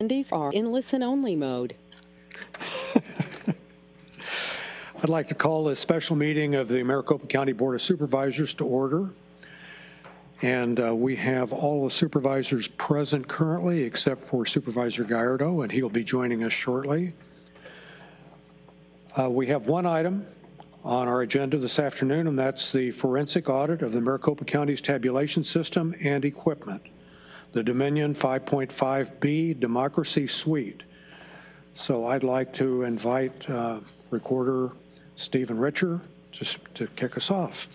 attendees are in listen-only mode. I'd like to call a special meeting of the Maricopa County Board of Supervisors to order. And uh, we have all the supervisors present currently, except for Supervisor Gallardo, and he'll be joining us shortly. Uh, We have one item on our agenda this afternoon, and that's the forensic audit of the Maricopa County's tabulation system and equipment, the Dominion 5.5B Democracy Suite. So I'd like to invite uh, Recorder Stephen Richer just to kick us off.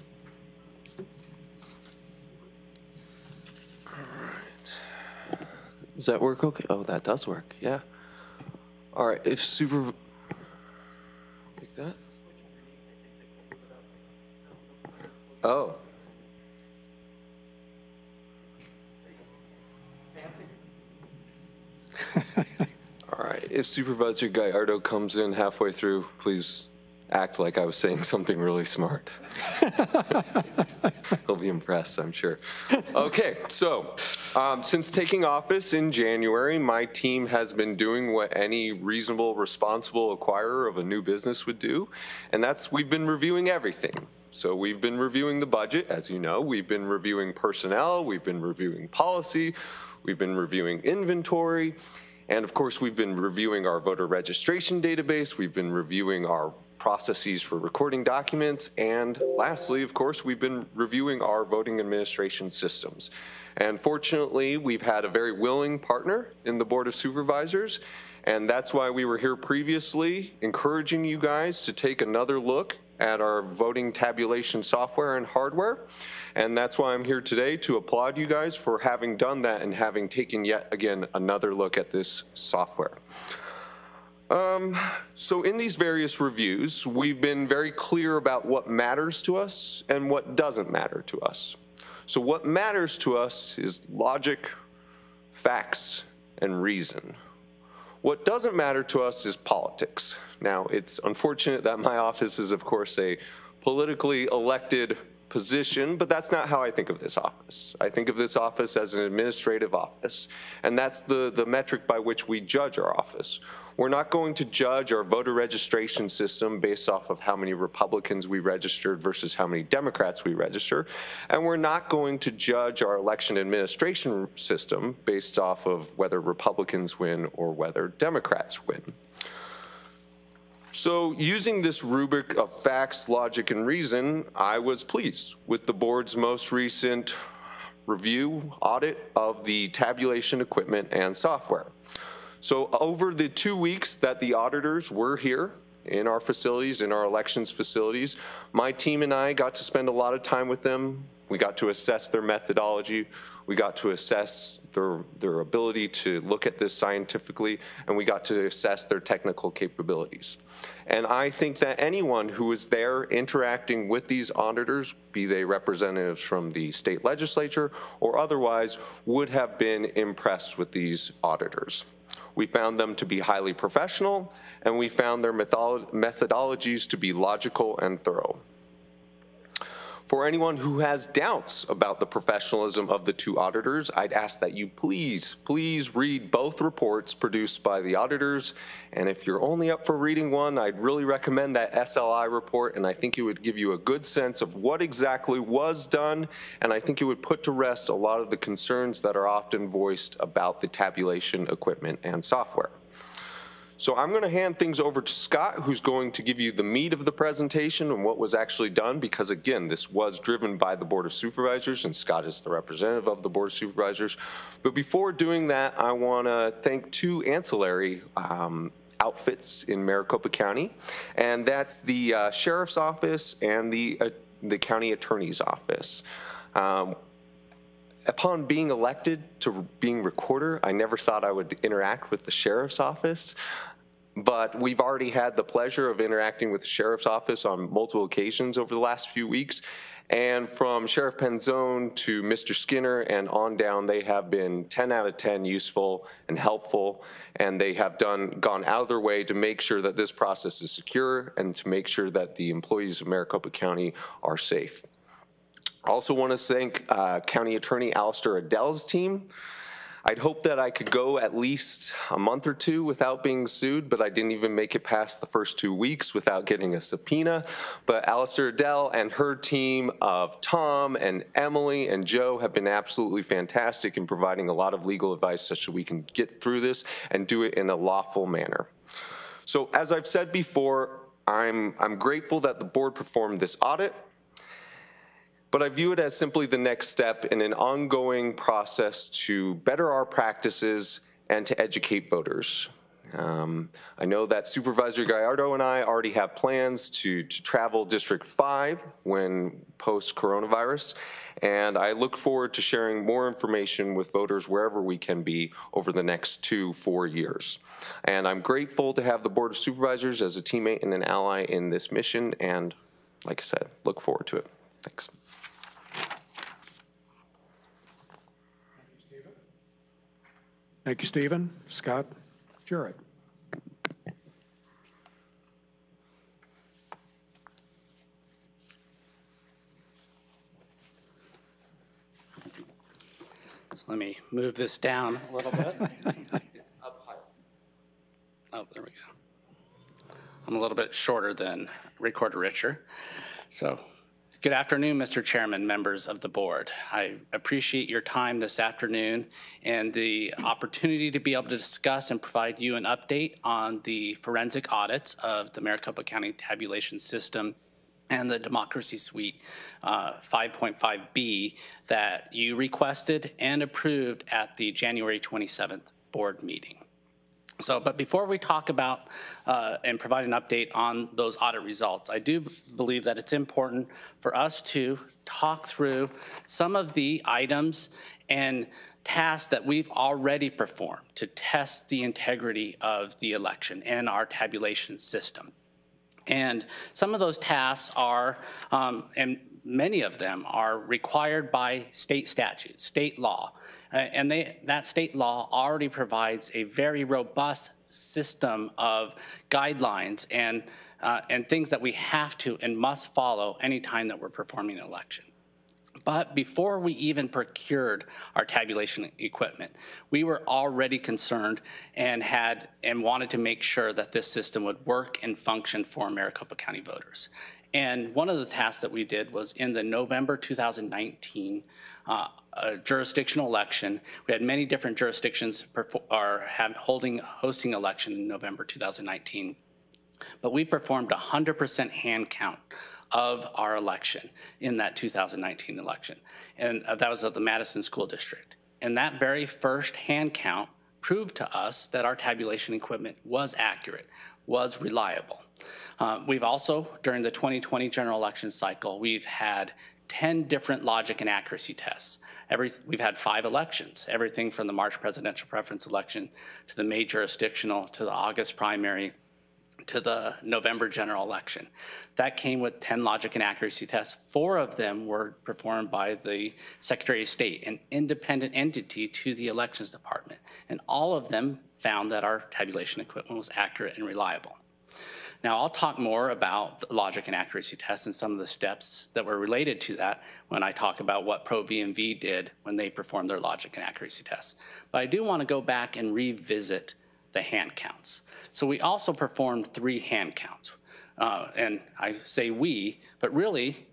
Does that work okay? Oh, that does work, yeah. All right, if super, like that? Oh. All right, if Supervisor Gallardo comes in halfway through, please act like I was saying something really smart. He'll be impressed, I'm sure. Okay, so um, since taking office in January, my team has been doing what any reasonable, responsible acquirer of a new business would do, and that's we've been reviewing everything. So we've been reviewing the budget, as you know. We've been reviewing personnel. We've been reviewing policy. We've been reviewing inventory. And of course, we've been reviewing our voter registration database. We've been reviewing our processes for recording documents. And lastly, of course, we've been reviewing our voting administration systems. And fortunately, we've had a very willing partner in the Board of Supervisors. And that's why we were here previously, encouraging you guys to take another look at our voting tabulation software and hardware. And that's why I'm here today to applaud you guys for having done that and having taken yet again another look at this software. Um, so in these various reviews, we've been very clear about what matters to us and what doesn't matter to us. So what matters to us is logic, facts, and reason. What doesn't matter to us is politics. Now, it's unfortunate that my office is, of course, a politically elected position, but that's not how I think of this office. I think of this office as an administrative office, and that's the, the metric by which we judge our office. We're not going to judge our voter registration system based off of how many Republicans we registered versus how many Democrats we register, and we're not going to judge our election administration system based off of whether Republicans win or whether Democrats win. So using this rubric of facts, logic, and reason, I was pleased with the board's most recent review audit of the tabulation equipment and software. So over the two weeks that the auditors were here in our facilities, in our elections facilities, my team and I got to spend a lot of time with them. We got to assess their methodology. We got to assess their, their ability to look at this scientifically, and we got to assess their technical capabilities. And I think that anyone who is there interacting with these auditors, be they representatives from the state legislature or otherwise, would have been impressed with these auditors. We found them to be highly professional, and we found their methodologies to be logical and thorough. For anyone who has doubts about the professionalism of the two auditors, I'd ask that you please, please read both reports produced by the auditors. And if you're only up for reading one, I'd really recommend that SLI report, and I think it would give you a good sense of what exactly was done, and I think it would put to rest a lot of the concerns that are often voiced about the tabulation equipment and software. So I'm going to hand things over to Scott, who's going to give you the meat of the presentation and what was actually done, because again, this was driven by the Board of Supervisors, and Scott is the representative of the Board of Supervisors. But before doing that, I want to thank two ancillary um, outfits in Maricopa County, and that's the uh, Sheriff's Office and the, uh, the County Attorney's Office. Um, upon being elected to being recorder, I never thought I would interact with the sheriff's office. But we've already had the pleasure of interacting with the sheriff's office on multiple occasions over the last few weeks. And from Sheriff Penzone to Mr. Skinner and on down, they have been 10 out of 10 useful and helpful. And they have done gone out of their way to make sure that this process is secure and to make sure that the employees of Maricopa County are safe. Also want to thank uh, County Attorney Allister Adel's team. I'd hope that I could go at least a month or two without being sued, but I didn't even make it past the first two weeks without getting a subpoena. But Allister Adel and her team of Tom and Emily and Joe have been absolutely fantastic in providing a lot of legal advice such that we can get through this and do it in a lawful manner. So as I've said before, I'm, I'm grateful that the board performed this audit, but I view it as simply the next step in an ongoing process to better our practices and to educate voters. Um, I know that Supervisor Gallardo and I already have plans to, to travel District 5 when post-coronavirus, and I look forward to sharing more information with voters wherever we can be over the next two, four years. And I'm grateful to have the Board of Supervisors as a teammate and an ally in this mission, and like I said, look forward to it. Thanks. Thank you, Stephen. Scott Jarrett. So let me move this down a little bit. Oh, there we go. I'm a little bit shorter than Recorder Richer. So, good afternoon, Mr. Chairman, members of the board. I appreciate your time this afternoon and the opportunity to be able to discuss and provide you an update on the forensic audits of the Maricopa County tabulation system and the Democracy Suite uh, 5.5B that you requested and approved at the January 27th board meeting. So, but before we talk about uh, and provide an update on those audit results, I do believe that it's important for us to talk through some of the items and tasks that we've already performed to test the integrity of the election and our tabulation system. And some of those tasks are, um, and many of them are required by state statute, state law. Uh, and they, that state law already provides a very robust system of guidelines and, uh, and things that we have to and must follow anytime that we're performing an election. But before we even procured our tabulation equipment, we were already concerned and had and wanted to make sure that this system would work and function for Maricopa County voters. And one of the tasks that we did was in the November 2019 uh, jurisdictional election. We had many different jurisdictions are holding hosting election in November 2019, but we performed 100% hand count of our election in that 2019 election. And uh, that was of the Madison School District. And that very first hand count proved to us that our tabulation equipment was accurate, was reliable. Uh, we've also, during the 2020 general election cycle, we've had 10 different logic and accuracy tests. Every, we've had five elections, everything from the March presidential preference election to the May jurisdictional to the August primary to the November general election. That came with 10 logic and accuracy tests. Four of them were performed by the Secretary of State, an independent entity to the Elections Department. And all of them found that our tabulation equipment was accurate and reliable. Now, I'll talk more about the logic and accuracy tests and some of the steps that were related to that when I talk about what Pro V&V did when they performed their logic and accuracy tests. But I do want to go back and revisit the hand counts. So we also performed three hand counts. Uh, and I say we, but really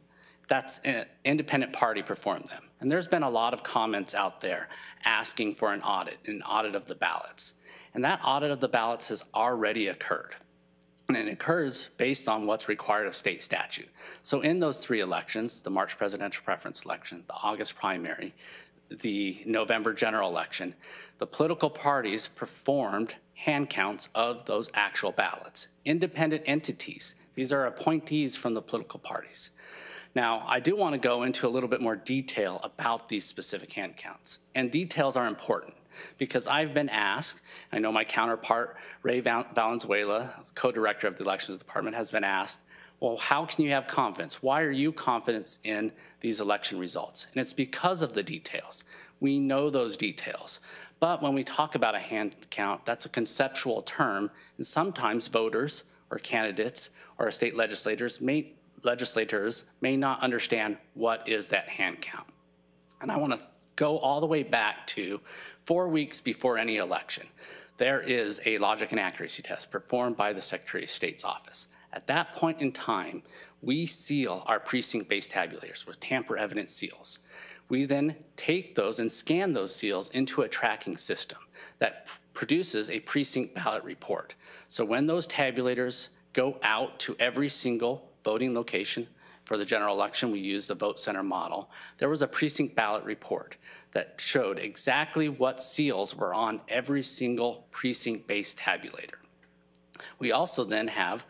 that's an independent party performed them. And there's been a lot of comments out there asking for an audit, an audit of the ballots. And that audit of the ballots has already occurred. And it occurs based on what's required of state statute. So in those three elections, the March presidential preference election, the August primary, the November general election, the political parties performed hand counts of those actual ballots. Independent entities, these are appointees from the political parties. Now, I do want to go into a little bit more detail about these specific hand counts. And details are important because I've been asked, I know my counterpart, Ray Valenzuela, co-director of the Elections Department, has been asked, well, how can you have confidence? Why are you confident in these election results? And it's because of the details. We know those details. But when we talk about a hand count, that's a conceptual term, and sometimes voters or candidates or state legislators may, legislators may not understand what is that hand count. And I want to go all the way back to four weeks before any election. There is a logic and accuracy test performed by the Secretary of State's office. At that point in time, we seal our precinct-based tabulators with tamper-evident seals. We then take those and scan those seals into a tracking system that produces a precinct ballot report. So when those tabulators go out to every single voting location for the general election, we used the vote center model. There was a precinct ballot report that showed exactly what seals were on every single precinct-based tabulator. We also then have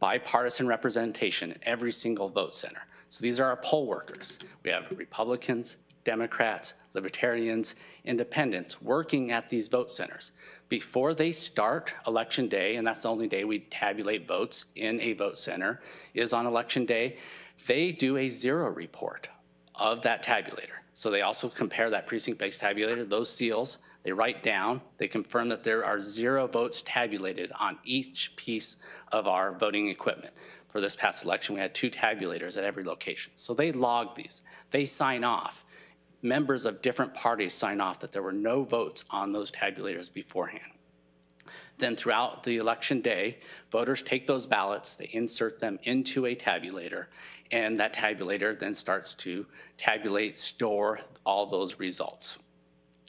bipartisan representation in every single vote center. So these are our poll workers. We have Republicans, Democrats, Libertarians, Independents working at these vote centers. Before they start election day, and that's the only day we tabulate votes in a vote center, is on election day, they do a zero report of that tabulator. So they also compare that precinct-based tabulator, those seals, they write down, they confirm that there are zero votes tabulated on each piece of our voting equipment. For this past election, we had two tabulators at every location. So they log these, they sign off. Members of different parties sign off that there were no votes on those tabulators beforehand. Then throughout the election day, voters take those ballots, they insert them into a tabulator, and that tabulator then starts to tabulate, store all those results.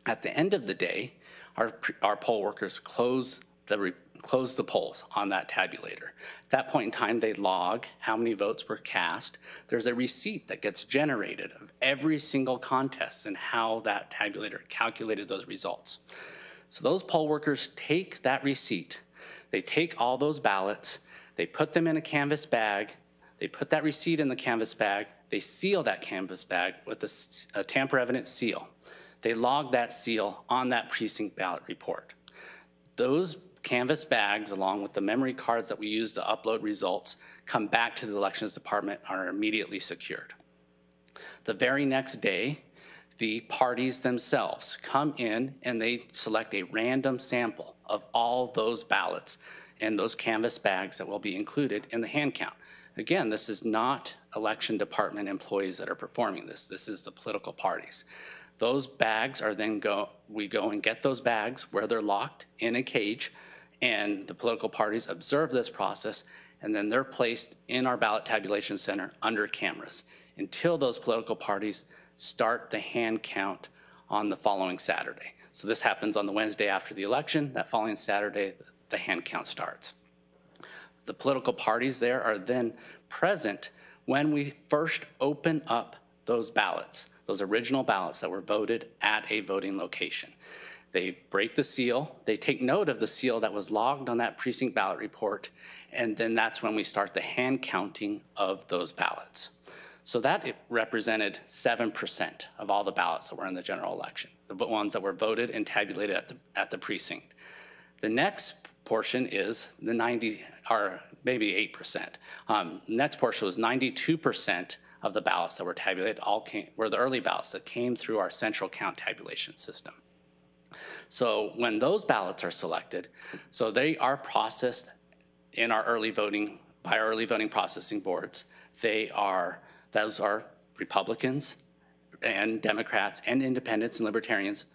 At the end of the day, our, our poll workers close the, close the polls on that tabulator. At that point in time, they log how many votes were cast. There's a receipt that gets generated of every single contest and how that tabulator calculated those results. So those poll workers take that receipt, they take all those ballots, they put them in a canvas bag, they put that receipt in the canvas bag, they seal that canvas bag with a tamper evident seal. They log that seal on that precinct ballot report. Those canvas bags, along with the memory cards that we use to upload results, come back to the elections department and are immediately secured. The very next day, the parties themselves come in and they select a random sample of all those ballots and those canvas bags that will be included in the hand count. Again, this is not election department employees that are performing this. This is the political parties. Those bags are then go, we go and get those bags where they're locked in a cage, and the political parties observe this process, and then they're placed in our ballot tabulation center under cameras until those political parties start the hand count on the following Saturday. So this happens on the Wednesday after the election. That following Saturday, the hand count starts. The political parties there are then present when we first open up those ballots, those original ballots that were voted at a voting location. They break the seal, they take note of the seal that was logged on that precinct ballot report, and then that's when we start the hand counting of those ballots. So that represented 7% of all the ballots that were in the general election, the ones that were voted and tabulated at the, at the precinct. The next portion is the 90, or maybe 8%. Um, Next portion was 92% of the ballots that were tabulated all came, were the early ballots that came through our central count tabulation system. So when those ballots are selected, so they are processed in our early voting, by our early voting processing boards. They are, those are Republicans and Democrats and independents and libertarians,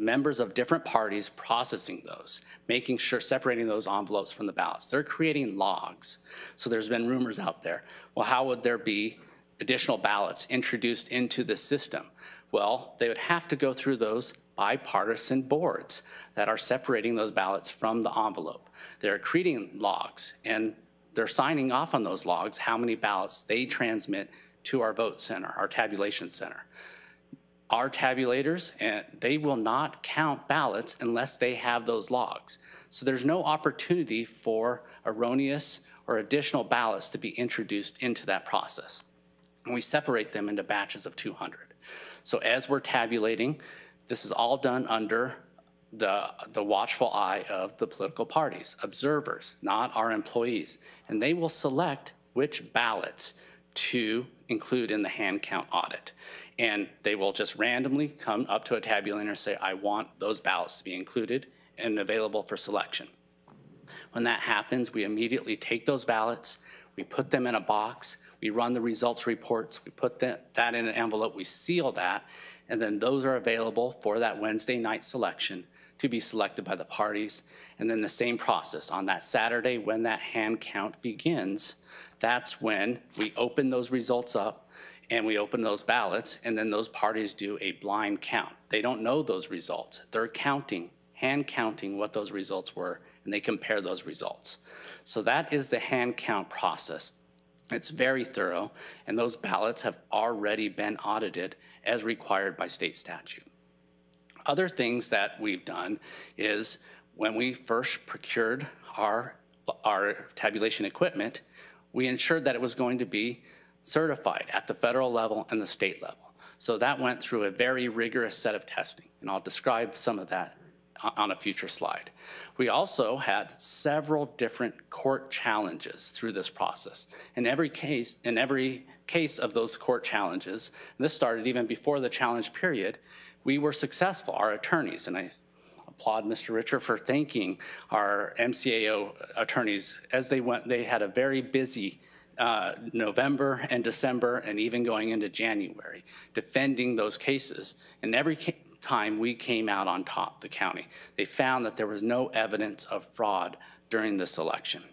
members of different parties processing those, making sure, separating those envelopes from the ballots. They're creating logs. So there's been rumors out there, well, how would there be additional ballots introduced into the system? Well, they would have to go through those bipartisan boards that are separating those ballots from the envelope. They're creating logs, and they're signing off on those logs, how many ballots they transmit to our vote center, our tabulation center. Our tabulators, and they will not count ballots unless they have those logs. So there's no opportunity for erroneous or additional ballots to be introduced into that process. And we separate them into batches of 200. So as we're tabulating, this is all done under the, the watchful eye of the political parties, observers, not our employees. And they will select which ballots to include in the hand count audit. And they will just randomly come up to a tabulator and say, I want those ballots to be included and available for selection. When that happens, we immediately take those ballots, we put them in a box, we run the results reports, we put that, that in an envelope, we seal that, and then those are available for that Wednesday night selection to be selected by the parties. And then the same process on that Saturday when that hand count begins, that's when we open those results up and we open those ballots, and then those parties do a blind count. They don't know those results. They're counting, hand counting what those results were, and they compare those results. So that is the hand count process. It's very thorough, and those ballots have already been audited as required by state statute. Other things that we've done is when we first procured our, our tabulation equipment, we ensured that it was going to be certified at the federal level and the state level. So that went through a very rigorous set of testing, and I'll describe some of that on a future slide. We also had several different court challenges through this process. In every case, in every case of those court challenges, this started even before the challenge period, we were successful, our attorneys, and I applaud Mr. Richer for thanking our MCAO attorneys as they went, they had a very busy uh, November and December and even going into January defending those cases. And every ca- time we came out on top, the county, they found that there was no evidence of fraud during this election.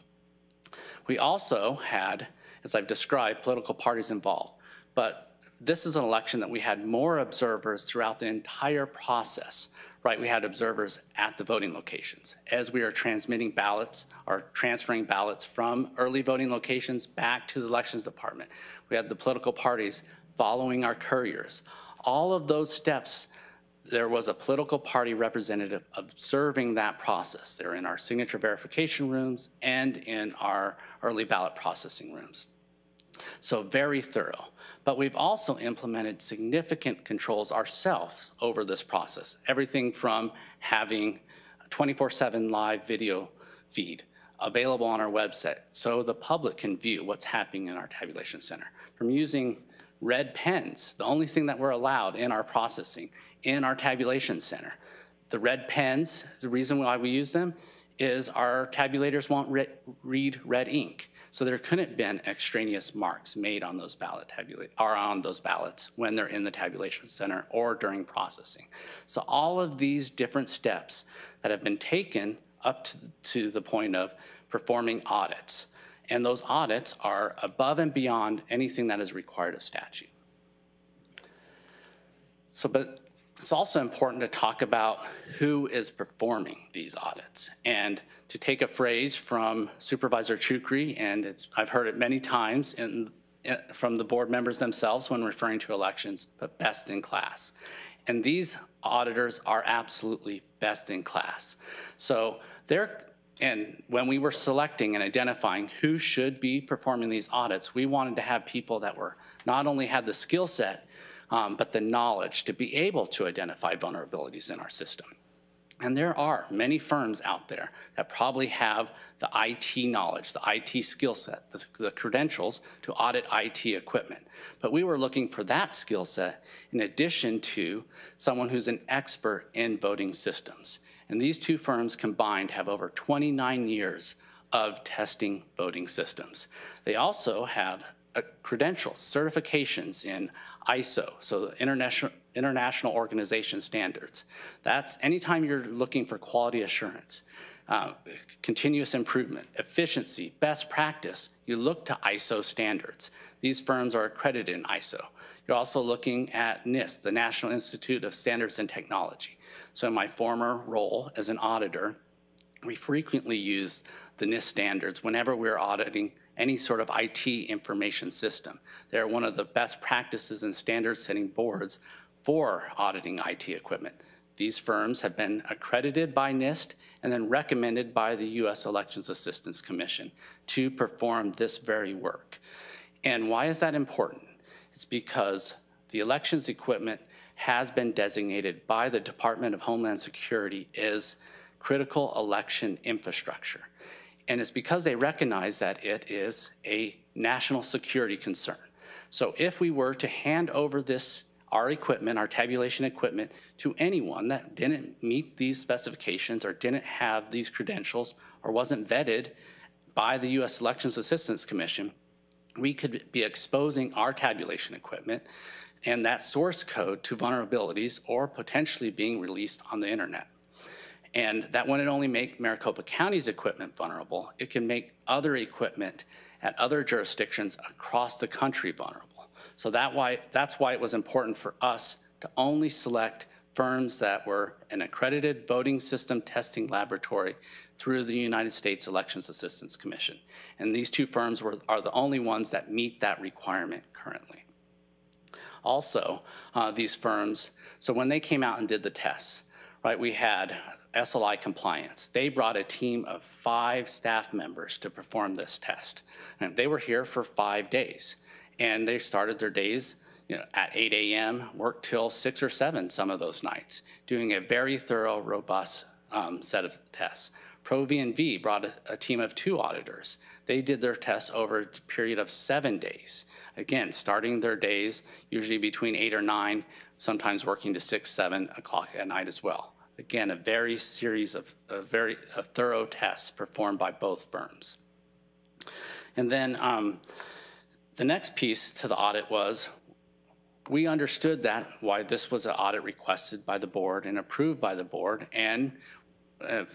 We also had, as I've described, political parties involved. But this is an election that we had more observers throughout the entire process, right? We had observers at the voting locations. As we are transmitting ballots or transferring ballots from early voting locations back to the elections department, we had the political parties following our couriers. All of those steps there was a political party representative observing that process. They're in our signature verification rooms and in our early ballot processing rooms. So very thorough. But we've also implemented significant controls ourselves over this process. Everything from having 24/7 live video feed available on our website so the public can view what's happening in our tabulation center. From using red pens, the only thing that we're allowed in our processing, in our tabulation center. The red pens, the reason why we use them is our tabulators won't re- read red ink. So there couldn't have been extraneous marks made on those ballot or on those ballots when they're in the tabulation center or during processing. So all of these different steps that have been taken up to, to the point of performing audits. And those audits are above and beyond anything that is required of statute. So, but it's also important to talk about who is performing these audits. And to take a phrase from Supervisor Chucri, and it's, I've heard it many times in, in- from the board members themselves when referring to elections, but best in class. And these auditors are absolutely best in class. So they're, and when we were selecting and identifying who should be performing these audits, we wanted to have people that were, not only had the skill set, um, but the knowledge to be able to identify vulnerabilities in our system. And there are many firms out there that probably have the IT knowledge, the IT skill set, the, the credentials to audit IT equipment. But we were looking for that skill set in addition to someone who's an expert in voting systems. And these two firms combined have over 29 years of testing voting systems. They also have uh, credentials, certifications in ISO, so the International, International Organization Standards. That's anytime you're looking for quality assurance, uh, continuous improvement, efficiency, best practice, you look to ISO standards. These firms are accredited in ISO. You're also looking at NIST, the National Institute of Standards and Technology. So in my former role as an auditor, we frequently use the NIST standards whenever we're auditing any sort of IT information system. They're one of the best practices and standard-setting boards for auditing IT equipment. These firms have been accredited by NIST and then recommended by the U.S. Elections Assistance Commission to perform this very work. And why is that important? It's because the elections equipment has been designated by the Department of Homeland Security as critical election infrastructure. And it's because they recognize that it is a national security concern. So if we were to hand over this, our equipment, our tabulation equipment, to anyone that didn't meet these specifications or didn't have these credentials or wasn't vetted by the U.S. Elections Assistance Commission, we could be exposing our tabulation equipment and that source code to vulnerabilities or potentially being released on the internet. And that wouldn't only make Maricopa County's equipment vulnerable, it can make other equipment at other jurisdictions across the country vulnerable. So that why, that's why it was important for us to only select firms that were an accredited voting system testing laboratory through the United States Elections Assistance Commission. And these two firms were, are the only ones that meet that requirement currently. Also, uh, these firms, so when they came out and did the tests, right, we had SLI compliance. They brought a team of five staff members to perform this test. And they were here for five days. And they started their days you know, at 8 a.m., worked till 6 or 7 some of those nights, doing a very thorough, robust um, set of tests. Pro V&V brought a, a team of two auditors. They did their tests over a period of seven days. Again, starting their days usually between 8 or 9, sometimes working to 6, 7 o'clock at night as well. Again, a very series of, a very a thorough tests performed by both firms. And then um, the next piece to the audit was we understood that why this was an audit requested by the board and approved by the board and uh,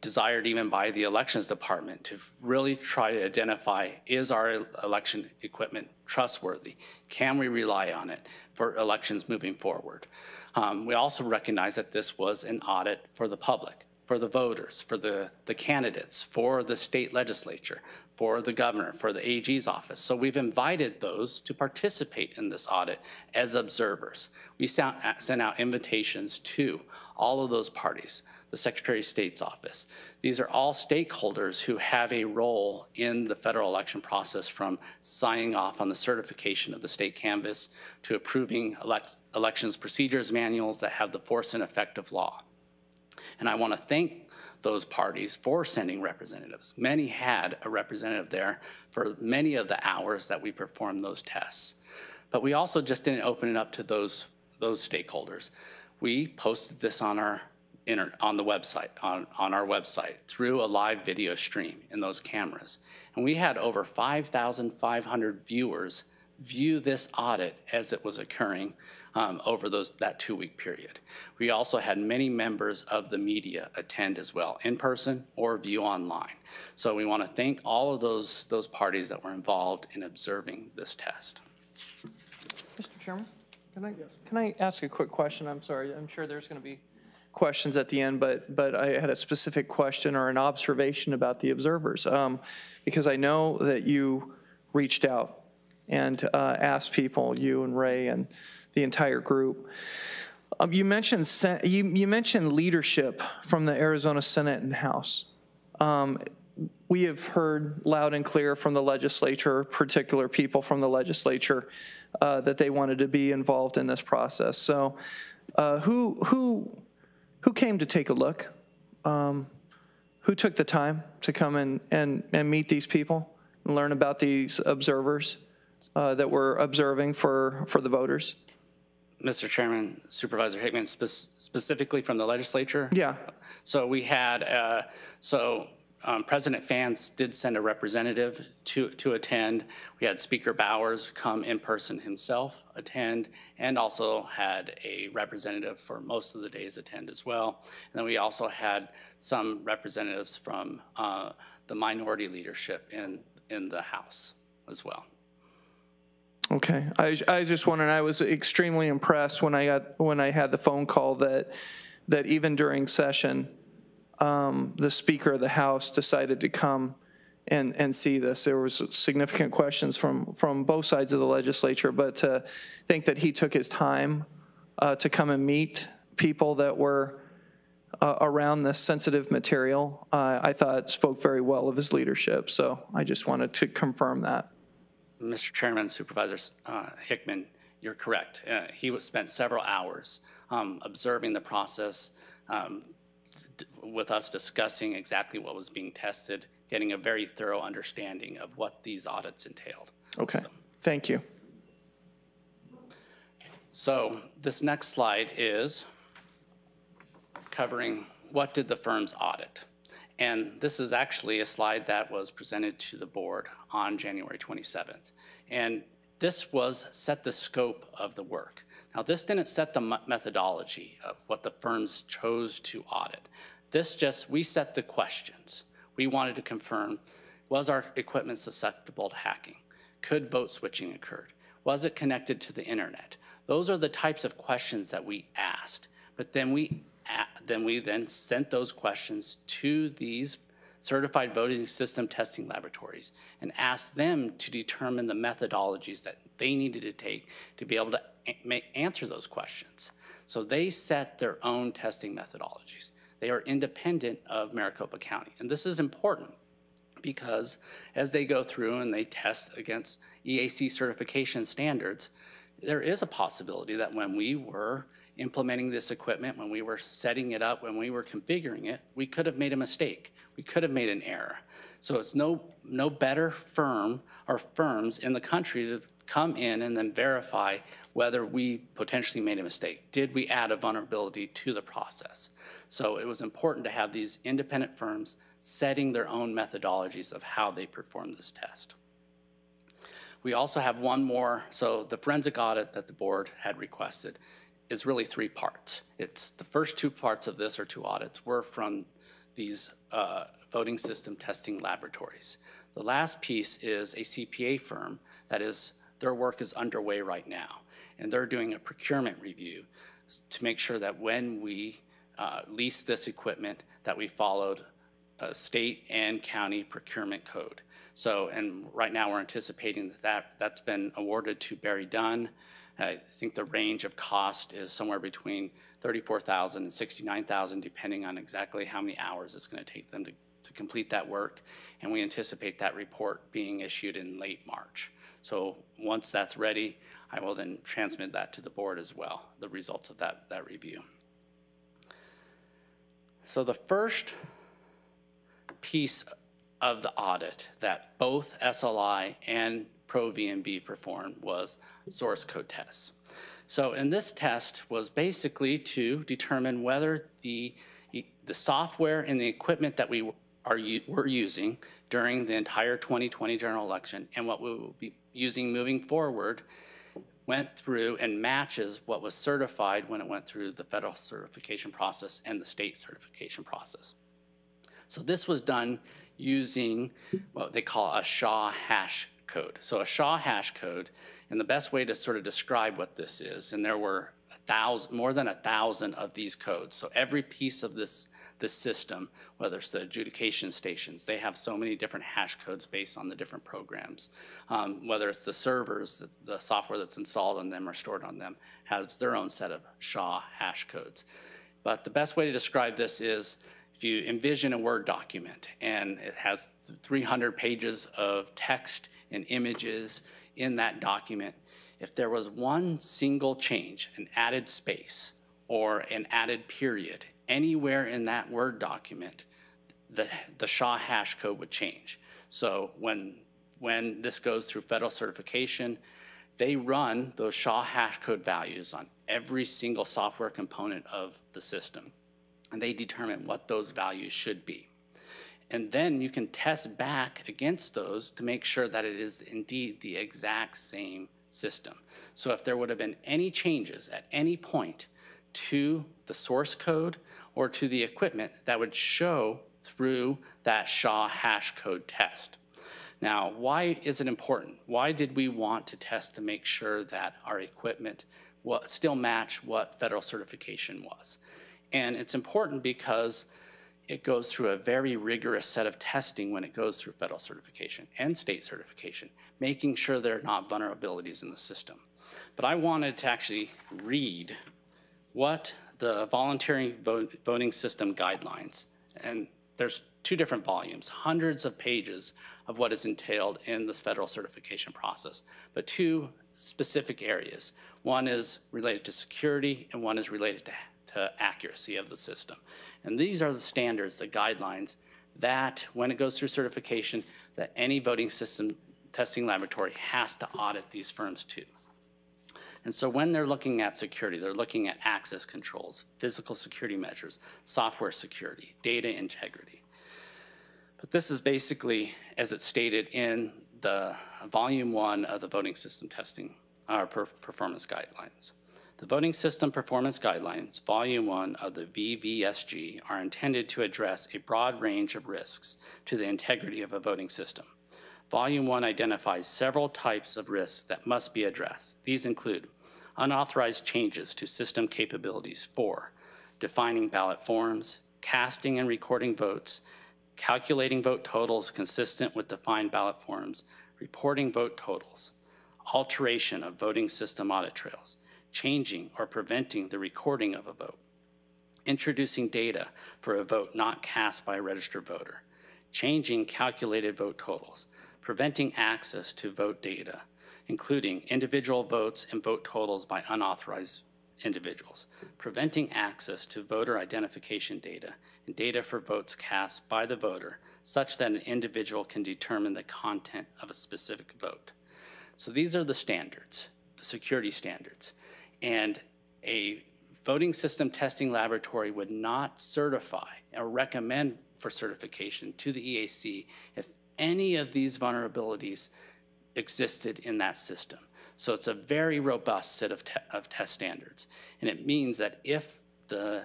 desired even by the elections department to really try to identify is our election equipment trustworthy? Can we rely on it for elections moving forward? Um, we also recognize that this was an audit for the public, for the voters, for the, the candidates, for the state legislature, for the governor, for the AG's office. So we've invited those to participate in this audit as observers. We sent sent out invitations to all of those parties, the Secretary of State's office. These are all stakeholders who have a role in the federal election process from signing off on the certification of the state canvass to approving elect elections procedures manuals that have the force and effect of law. And I want to thank those parties for sending representatives. Many had a representative there for many of the hours that we performed those tests. But we also just didn't open it up to those, those stakeholders. We posted this on our inter, on the website, on, on our website, through a live video stream in those cameras. And we had over 5,500 viewers view this audit as it was occurring um, over those, that two-week period. We also had many members of the media attend as well, in person or view online. So we want to thank all of those, those parties that were involved in observing this test. Mr. Chairman, can I, can I ask a quick question? I'm sorry, I'm sure there's going to be questions at the end, but, but I had a specific question or an observation about the observers. Um, Because I know that you reached out and uh, asked people, you and Ray and the entire group. Um, You mentioned, you, you mentioned leadership from the Arizona Senate and House. Um, We have heard loud and clear from the legislature, particular people from the legislature, uh, that they wanted to be involved in this process. So uh, who, who, who came to take a look? Um, Who took the time to come and, and, and meet these people and learn about these observers uh, that were observing for, for the voters? Mr. Chairman, Supervisor Hickman, spec- specifically from the legislature? Yeah, So we had, uh, so um, President Fann did send a representative to, to attend. We had Speaker Bowers come in person himself, attend, and also had a representative for most of the days attend as well. And then we also had some representatives from uh, the minority leadership in, in the House as well. Okay. I, I was just wondering, I was extremely impressed when I got, when I had the phone call that, that even during session, um, the Speaker of the House decided to come and, and see this. There was significant questions from, from both sides of the legislature, but to think that he took his time uh, to come and meet people that were uh, around this sensitive material, uh, I thought spoke very well of his leadership. So I just wanted to confirm that. Mr. Chairman, Supervisor uh, Hickman, you're correct. Uh, He was, spent several hours um, observing the process, um, d- with us discussing exactly what was being tested, getting a very thorough understanding of what these audits entailed. Okay, thank you. So this next slide is covering what did the firms audit? And this is actually a slide that was presented to the board on January 27th. And this was set the scope of the work. Now, this didn't set the methodology of what the firms chose to audit. This just, we set the questions. We wanted to confirm, was our equipment susceptible to hacking? Could vote switching occurred? Was it connected to the internet? Those are the types of questions that we asked. But then we, then we then sent those questions to these certified voting system testing laboratories and asked them to determine the methodologies that they needed to take to be able to answer those questions. So they set their own testing methodologies. They are independent of Maricopa County. And this is important because as they go through and they test against EAC certification standards, there is a possibility that when we were implementing this equipment, when we were setting it up, when we were configuring it, we could have made a mistake. We could have made an error. So it's no, no better firm or firms in the country to come in and then verify whether we potentially made a mistake. Did we add a vulnerability to the process? So it was important to have these independent firms setting their own methodologies of how they perform this test. We also have one more, so the forensic audit that the board had requested is really three parts. It's, the first two parts of this or two audits were from these uh, voting system testing laboratories. The last piece is a CPA firm that is, their work is underway right now. And they're doing a procurement review to make sure that when we uh, lease this equipment, that we followed state and county procurement code. So, and right now, we're anticipating that that, that's been awarded to BerryDunn. I think the range of cost is somewhere between 34,000 and 69,000, depending on exactly how many hours it's going to take them to, to complete that work. And we anticipate that report being issued in late March. So once that's ready, I will then transmit that to the board as well, the results of that, that review. So the first piece of the audit that both SLI and Pro V&V performed was source code tests. So, and this test was basically to determine whether the, the software and the equipment that we are, were using during the entire 2020 general election and what we will be using moving forward went through and matches what was certified when it went through the federal certification process and the state certification process. So this was done using what they call a SHA hash code. So a SHA hash code, and the best way to sort of describe what this is, and there were a thousand, more than a thousand of these codes. So every piece of this, this system, whether it's the adjudication stations, they have so many different hash codes based on the different programs. Um, whether it's the servers, the, the software that's installed on them or stored on them has their own set of SHA hash codes. But the best way to describe this is if you envision a Word document and it has 300 pages of text and images in that document, if there was one single change, an added space or an added period anywhere in that Word document, the, the SHA hash code would change. So when, when this goes through federal certification, they run those SHA hash code values on every single software component of the system. And they determine what those values should be. And then you can test back against those to make sure that it is indeed the exact same system. So if there would have been any changes at any point to the source code or to the equipment, that would show through that SHA hash code test. Now, why is it important? Why did we want to test to make sure that our equipment still match what federal certification was? And it's important because it goes through a very rigorous set of testing when it goes through federal certification and state certification, making sure there are not vulnerabilities in the system. But I wanted to actually read what the voluntary vote- voting system guidelines, and there's two different volumes, hundreds of pages of what is entailed in this federal certification process, but two specific areas. One is related to security and one is related to, to accuracy of the system. And these are the standards, the guidelines that, when it goes through certification, that any voting system testing laboratory has to audit these firms to. And so when they're looking at security, they're looking at access controls, physical security measures, software security, data integrity. But this is basically, as it's stated in the volume one of the voting system testing, uh, our performance guidelines. The voting system performance guidelines, volume one of the VVSG, are intended to address a broad range of risks to the integrity of a voting system. Volume one identifies several types of risks that must be addressed. These include unauthorized changes to system capabilities for defining ballot forms, casting and recording votes, calculating vote totals consistent with defined ballot forms, reporting vote totals, alteration of voting system audit trails, changing or preventing the recording of a vote, introducing data for a vote not cast by a registered voter, changing calculated vote totals, preventing access to vote data, including individual votes and vote totals by unauthorized individuals, preventing access to voter identification data and data for votes cast by the voter such that an individual can determine the content of a specific vote. So these are the standards, the security standards. And a voting system testing laboratory would not certify or recommend for certification to the EAC if any of these vulnerabilities existed in that system. So it's a very robust set of, te- of test standards. And it means that if the,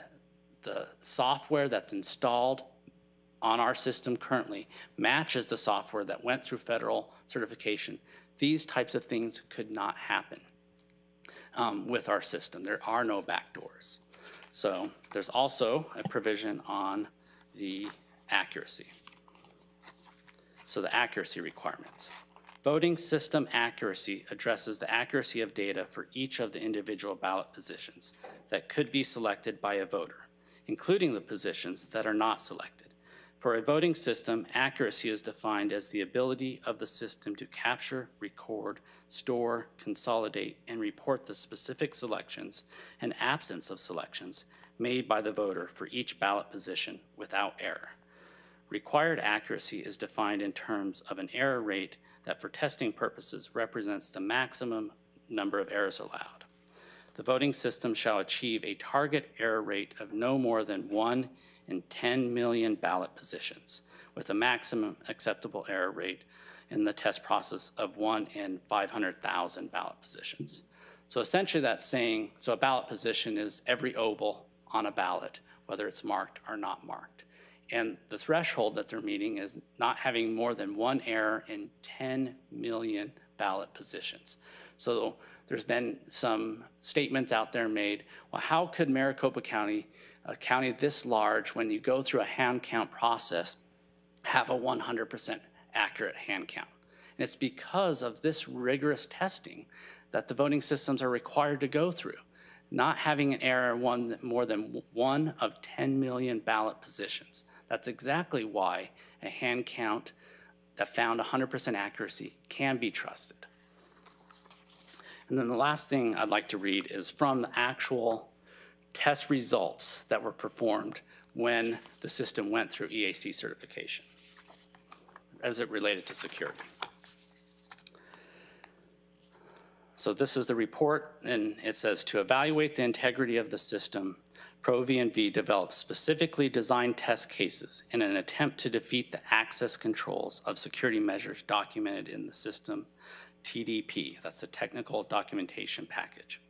the software that's installed on our system currently matches the software that went through federal certification, these types of things could not happen um, with our system. There are no backdoors. So there's also a provision on the accuracy. So the accuracy requirements. Voting system accuracy addresses the accuracy of data for each of the individual ballot positions that could be selected by a voter, including the positions that are not selected. For a voting system, accuracy is defined as the ability of the system to capture, record, store, consolidate, and report the specific selections and absence of selections made by the voter for each ballot position without error. Required accuracy is defined in terms of an error rate that for testing purposes represents the maximum number of errors allowed. The voting system shall achieve a target error rate of no more than one in 10 million ballot positions, with a maximum acceptable error rate in the test process of one in 500,000 ballot positions. So essentially that's saying, so a ballot position is every oval on a ballot, whether it's marked or not marked. And the threshold that they're meeting is not having more than one error in 10 million ballot positions. So there's been some statements out there made, well, how could Maricopa County, a county this large, when you go through a hand count process, have a 100% accurate hand count? And it's because of this rigorous testing that the voting systems are required to go through. Not having an error one more than one of 10 million ballot positions. That's exactly why a hand count that found 100% accuracy can be trusted. And then the last thing I'd like to read is from the actual test results that were performed when the system went through EAC certification as it related to security. So this is the report, and it says, "To evaluate the integrity of the system, Pro V&V developed specifically designed test cases in an attempt to defeat the access controls of security measures documented in the system TDP, that's the Technical Documentation Package.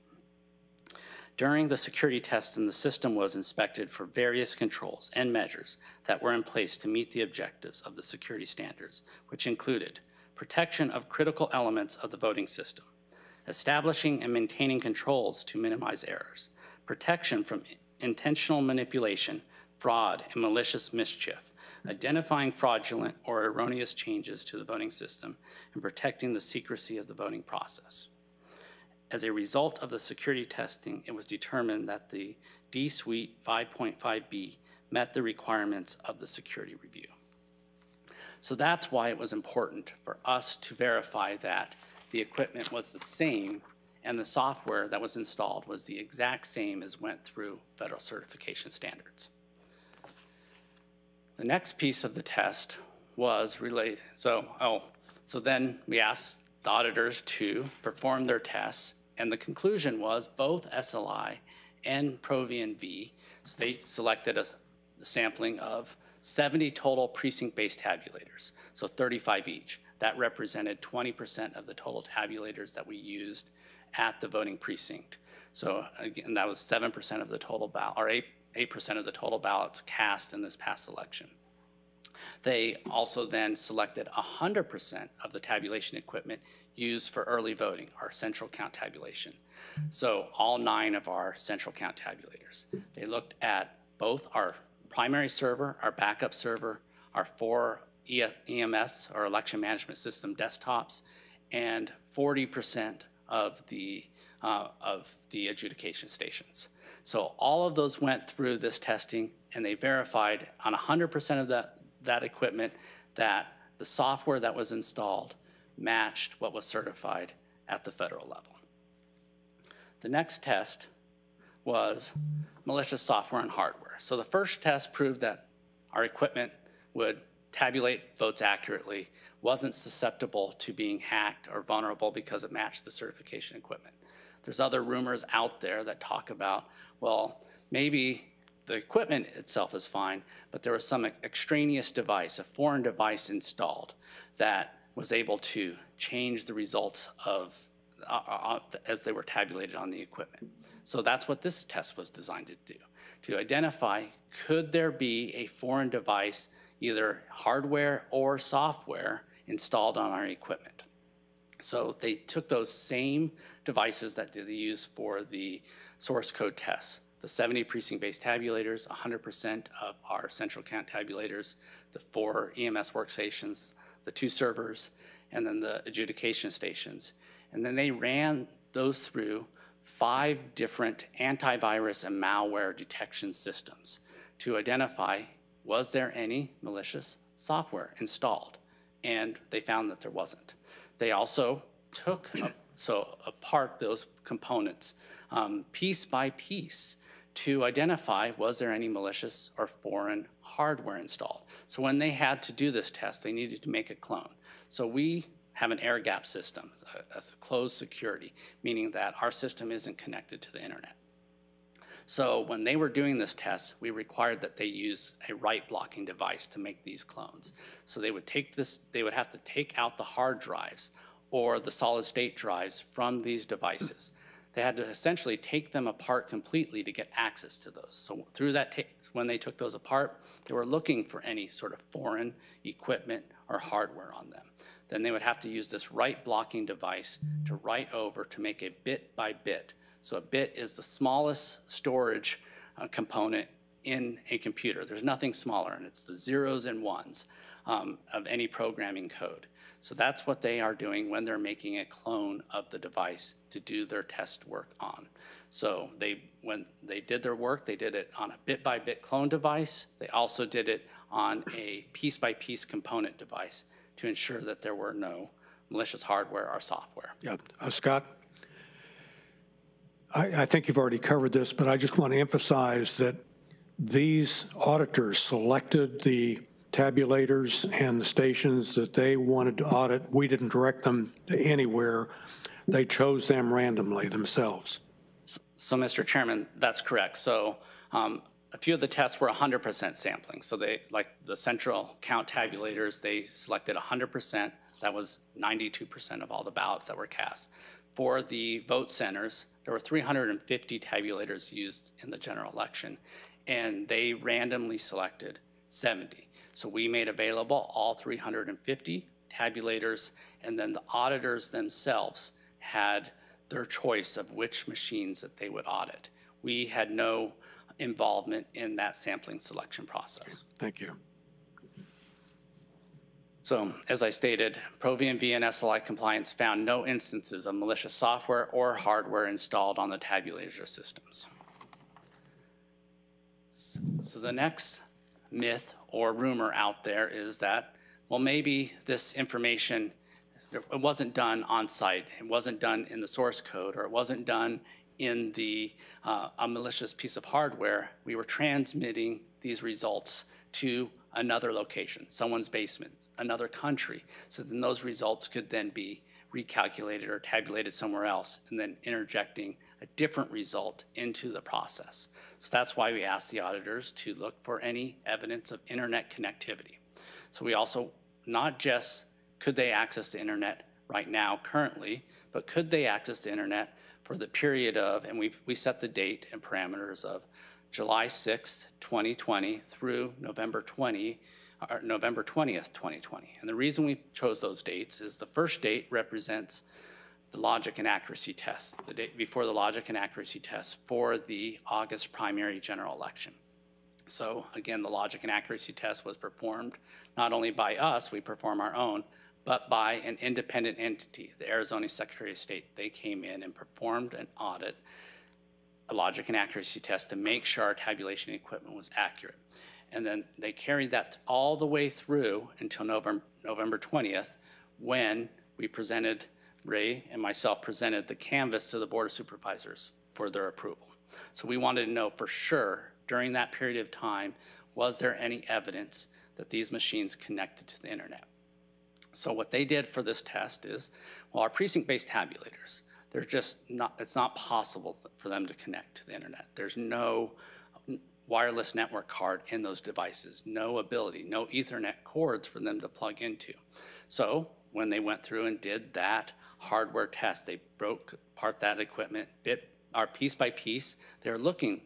During the security tests, the system was inspected for various controls and measures that were in place to meet the objectives of the security standards, which included protection of critical elements of the voting system, establishing and maintaining controls to minimize errors, protection from intentional manipulation, fraud, and malicious mischief, identifying fraudulent or erroneous changes to the voting system, and protecting the secrecy of the voting process. As a result of the security testing, it was determined that the D Suite 5.5B met the requirements of the security review. So that's why it was important for us to verify that the equipment was the same and the software that was installed was the exact same as went through federal certification standards. The next piece of the test was related, so, oh, so then we asked the auditors to perform their tests, and the conclusion was both SLI and Pro V&V, so they selected a sampling of 70 total precinct-based tabulators, so 35 each. that represented 20% of the total tabulators that we used at the voting precinct. So again, that was 7% of the total ballot, or 8, 8% of the total ballots cast in this past election. They also then selected 100% of the tabulation equipment used for early voting, our central count tabulation. So all nine of our central count tabulators. They looked at both our primary server, our backup server, our four EMS, or election management system desktops, and 40% of the, uh, of the adjudication stations. So all of those went through this testing, and they verified on 100% of that, that equipment that the software that was installed matched what was certified at the federal level. The next test was malicious software and hardware. So the first test proved that our equipment would tabulate votes accurately, wasn't susceptible to being hacked or vulnerable because it matched the certification equipment. There's other rumors out there that talk about, well, maybe the equipment itself is fine, but there was some extraneous device, a foreign device installed that was able to change the results of, uh, uh, as they were tabulated on the equipment. So that's what this test was designed to do, to identify, could there be a foreign device, either hardware or software, installed on our equipment? So they took those same devices that they used for the source code tests, the 70 precinct-based tabulators, 100% of our central count tabulators, the four EMS workstations, the two servers, and then the adjudication stations. And then they ran those through five different antivirus and malware detection systems to identify was there any malicious software installed? And they found that there wasn't. They also took, so apart those components, um, piece by piece, to identify was there any malicious or foreign hardware installed. So when they had to do this test, they needed to make a clone. So we have an air gap system, a, a closed security, meaning that our system isn't connected to the internet. So when they were doing this test, we required that they use a write blocking device to make these clones. So they would take this, they would have to take out the hard drives or the solid state drives from these devices. They had to essentially take them apart completely to get access to those. So through that, when they took those apart, they were looking for any sort of foreign equipment or hardware on them. Then they would have to use this write blocking device to write over to make a bit by bit. So a bit is the smallest storage uh, component in a computer. There's nothing smaller, and it's the zeros and ones um, of any programming code. So that's what they are doing when they're making a clone of the device to do their test work on. So they, when they did their work, they did it on a bit-by-bit clone device. They also did it on a piece-by-piece component device to ensure that there were no malicious hardware or software. Yeah, Uh, Scott? I, I think you've already covered this, but I just want to emphasize that these auditors selected the tabulators and the stations that they wanted to audit. We didn't direct them to anywhere. They chose them randomly themselves. So, Mr. Chairman, that's correct. So um, a few of the tests were 100% sampling. So they, like the central count tabulators, they selected 100%. That was 92% of all the ballots that were cast. For the vote centers, there were 350 tabulators used in the general election, and they randomly selected 70. So we made available all 350 tabulators, and then the auditors themselves had their choice of which machines that they would audit. We had no involvement in that sampling selection process. Thank you. So, as I stated, Pro V&V and SLI compliance found no instances of malicious software or hardware installed on the tabulator systems. So the next myth or rumor out there is that, well, maybe this information, it wasn't done on site, it wasn't done in the source code, or it wasn't done in the, uh, a malicious piece of hardware. We were transmitting these results to another location, someone's basement, another country. So then those results could then be recalculated or tabulated somewhere else, and then interjecting a different result into the process. So that's why we asked the auditors to look for any evidence of internet connectivity. So we also not just could they access the internet right now currently, but could they access the internet for the period of, and we, we set the date and parameters of July 6th, 2020 through November 20, or November 20th, 2020. And the reason we chose those dates is the first date represents the logic and accuracy test, the date before the logic and accuracy test for the August primary general election. So again, the logic and accuracy test was performed not only by us, we perform our own, but by an independent entity, the Arizona Secretary of State. They came in and performed an audit, a logic and accuracy test to make sure our tabulation equipment was accurate. And then they carried that all the way through until November, November 20th, when we presented, Ray and myself presented the canvass to the Board of Supervisors for their approval. So we wanted to know for sure, during that period of time, was there any evidence that these machines connected to the internet? So what they did for this test is, well, our precinct-based tabulators, they're just not, it's not possible for them to connect to the internet. There's no wireless network card in those devices, no ability, no ethernet cords for them to plug into. So when they went through and did that hardware test, they broke apart that equipment bit, or piece by piece. They were looking,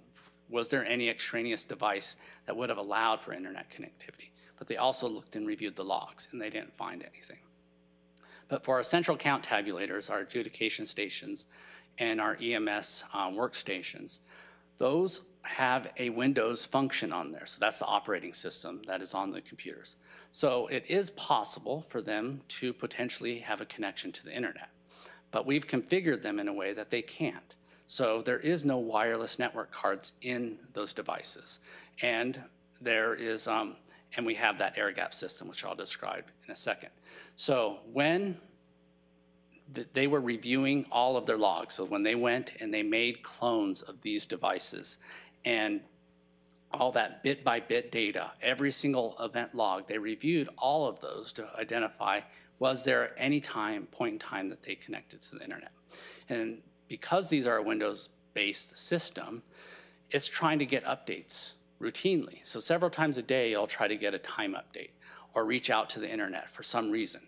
was there any extraneous device that would have allowed for internet connectivity? But they also looked and reviewed the logs, and they didn't find anything. But for our central count tabulators, our adjudication stations, and our EMS um, workstations, those have a Windows function on there. So that's the operating system that is on the computers. So it is possible for them to potentially have a connection to the internet. But we've configured them in a way that they can't. So there is no wireless network cards in those devices. And there is, um, and we have that air gap system, which I'll describe in a second. So when they were reviewing all of their logs. So when they went and they made clones of these devices and all that bit by bit data, every single event log, they reviewed all of those to identify was there any time, point in time that they connected to the internet. And because these are a Windows-based system, it's trying to get updates routinely. So several times a day, you'll try to get a time update or reach out to the internet for some reason.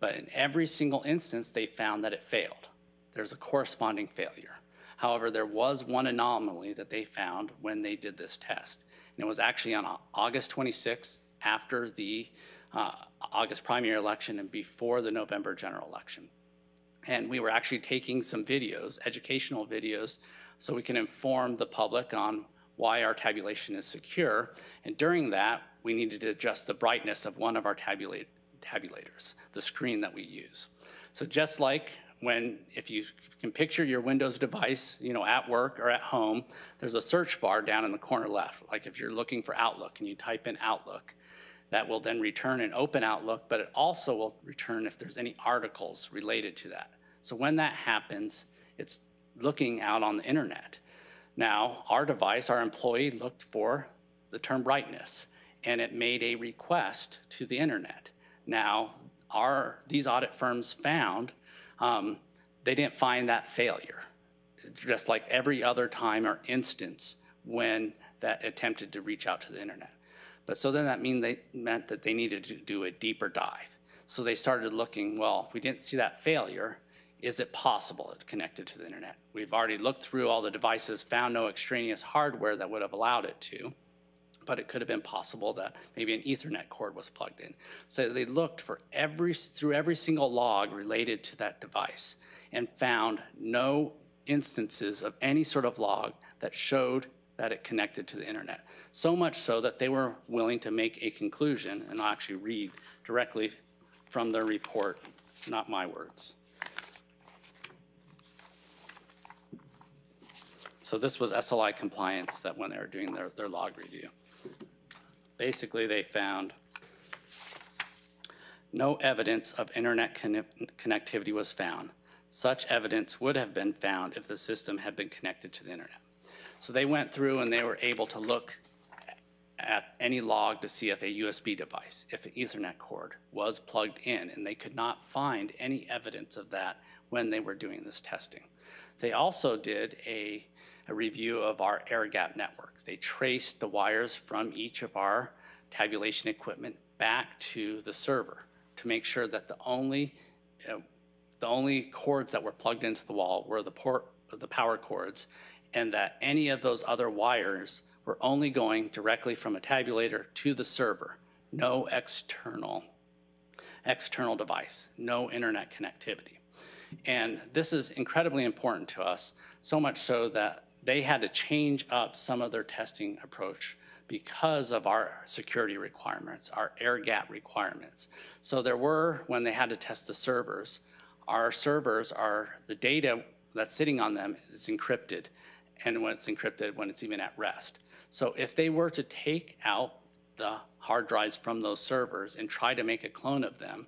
But in every single instance, they found that it failed. There's a corresponding failure. However, there was one anomaly that they found when they did this test. And it was actually on August 26th, after the uh, August primary election and before the November general election. And we were actually taking some videos, educational videos, so we can inform the public on why our tabulation is secure. And during that, we needed to adjust the brightness of one of our tabulate, tabulators, the screen that we use. So just like when, if you can picture your Windows device, you know, at work or at home, there's a search bar down in the corner left. Like if you're looking for Outlook and you type in Outlook, that will then return an open Outlook, but it also will return if there's any articles related to that. So when that happens, it's looking out on the internet. Now, our device, our employee looked for the term brightness, and it made a request to the internet. Now, our, these audit firms found, um, they didn't find that failure, just like every other time or instance when that attempted to reach out to the internet. But so then that mean they, meant that they needed to do a deeper dive. So they started looking, well, we didn't see that failure. Is it possible it connected to the internet? We've already looked through all the devices, found no extraneous hardware that would have allowed it to, but it could have been possible that maybe an ethernet cord was plugged in. So they looked for every, through every single log related to that device and found no instances of any sort of log that showed that it connected to the internet. So much so that they were willing to make a conclusion, and I'll actually read directly from their report, not my words. So this was SLI compliance that when they were doing their, their log review. Basically, they found no evidence of internet conne- connectivity was found. Such evidence would have been found if the system had been connected to the internet. So they went through and they were able to look at any log to see if a USB device, if an Ethernet cord was plugged in, and they could not find any evidence of that when they were doing this testing. They also did a, a review of our air gap networks. They traced the wires from each of our tabulation equipment back to the server to make sure that the only, uh, the only cords that were plugged into the wall were the port, the power cords, and that any of those other wires were only going directly from a tabulator to the server, no external, external device, no internet connectivity. And this is incredibly important to us, so much so that they had to change up some of their testing approach because of our security requirements, our air gap requirements. So there were, when they had to test the servers, our servers are, the data that's sitting on them is encrypted, and when it's encrypted, when it's even at rest. So if they were to take out the hard drives from those servers and try to make a clone of them,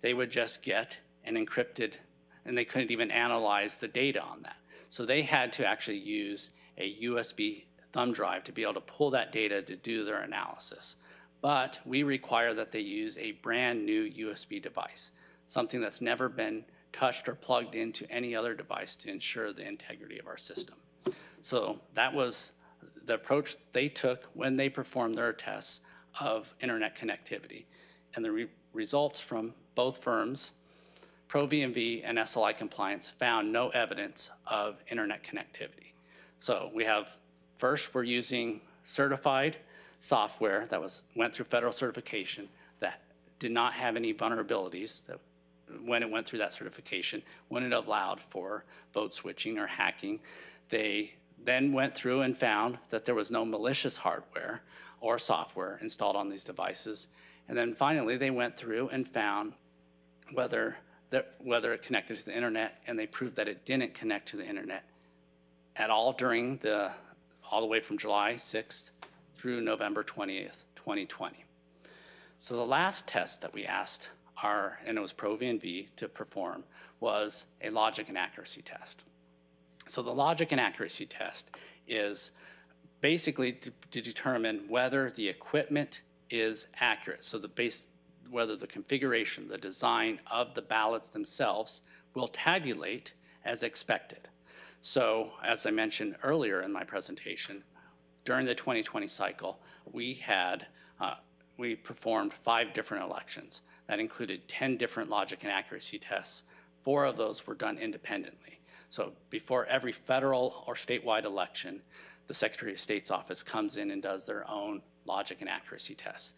they would just get an encrypted, and they couldn't even analyze the data on that. So they had to actually use a USB thumb drive to be able to pull that data to do their analysis. But we require that they use a brand-new USB device, something that's never been touched or plugged into any other device to ensure the integrity of our system. So that was the approach they took when they performed their tests of internet connectivity. And the re- results from both firms, Pro V&V and SLI Compliance, found no evidence of internet connectivity. So we have, first, we're using certified software that was, went through federal certification that did not have any vulnerabilities that when it went through that certification, when it allowed for vote switching or hacking. They then went through and found that there was no malicious hardware or software installed on these devices. And then finally, they went through and found whether, that- whether it connected to the internet, and they proved that it didn't connect to the internet at all during the, all the way from July 6th through November 20th, 2020. So the last test that we asked our, and it was Pro V&V to perform, was a logic and accuracy test. So the logic and accuracy test is basically to, to determine whether the equipment is accurate. So the base, whether the configuration, the design of the ballots themselves will tabulate as expected. So as I mentioned earlier in my presentation, during the 2020 cycle, we had, uh, we performed five different elections. That included 10 different logic and accuracy tests. Four of those were done independently. So before every federal or statewide election, the Secretary of State's office comes in and does their own logic and accuracy tests.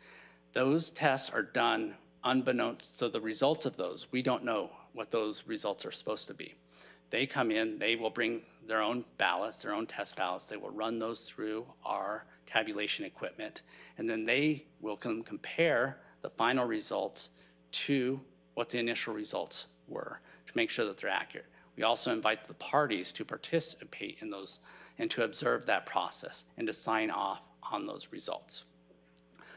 Those tests are done unbeknownst, so the results of those, we don't know what those results are supposed to be. They come in, they will bring their own ballots, their own test ballots, they will run those through our tabulation equipment, and then they will com- compare the final results to what the initial results were to make sure that they're accurate. We also invite the parties to participate in those and to observe that process and to sign off on those results.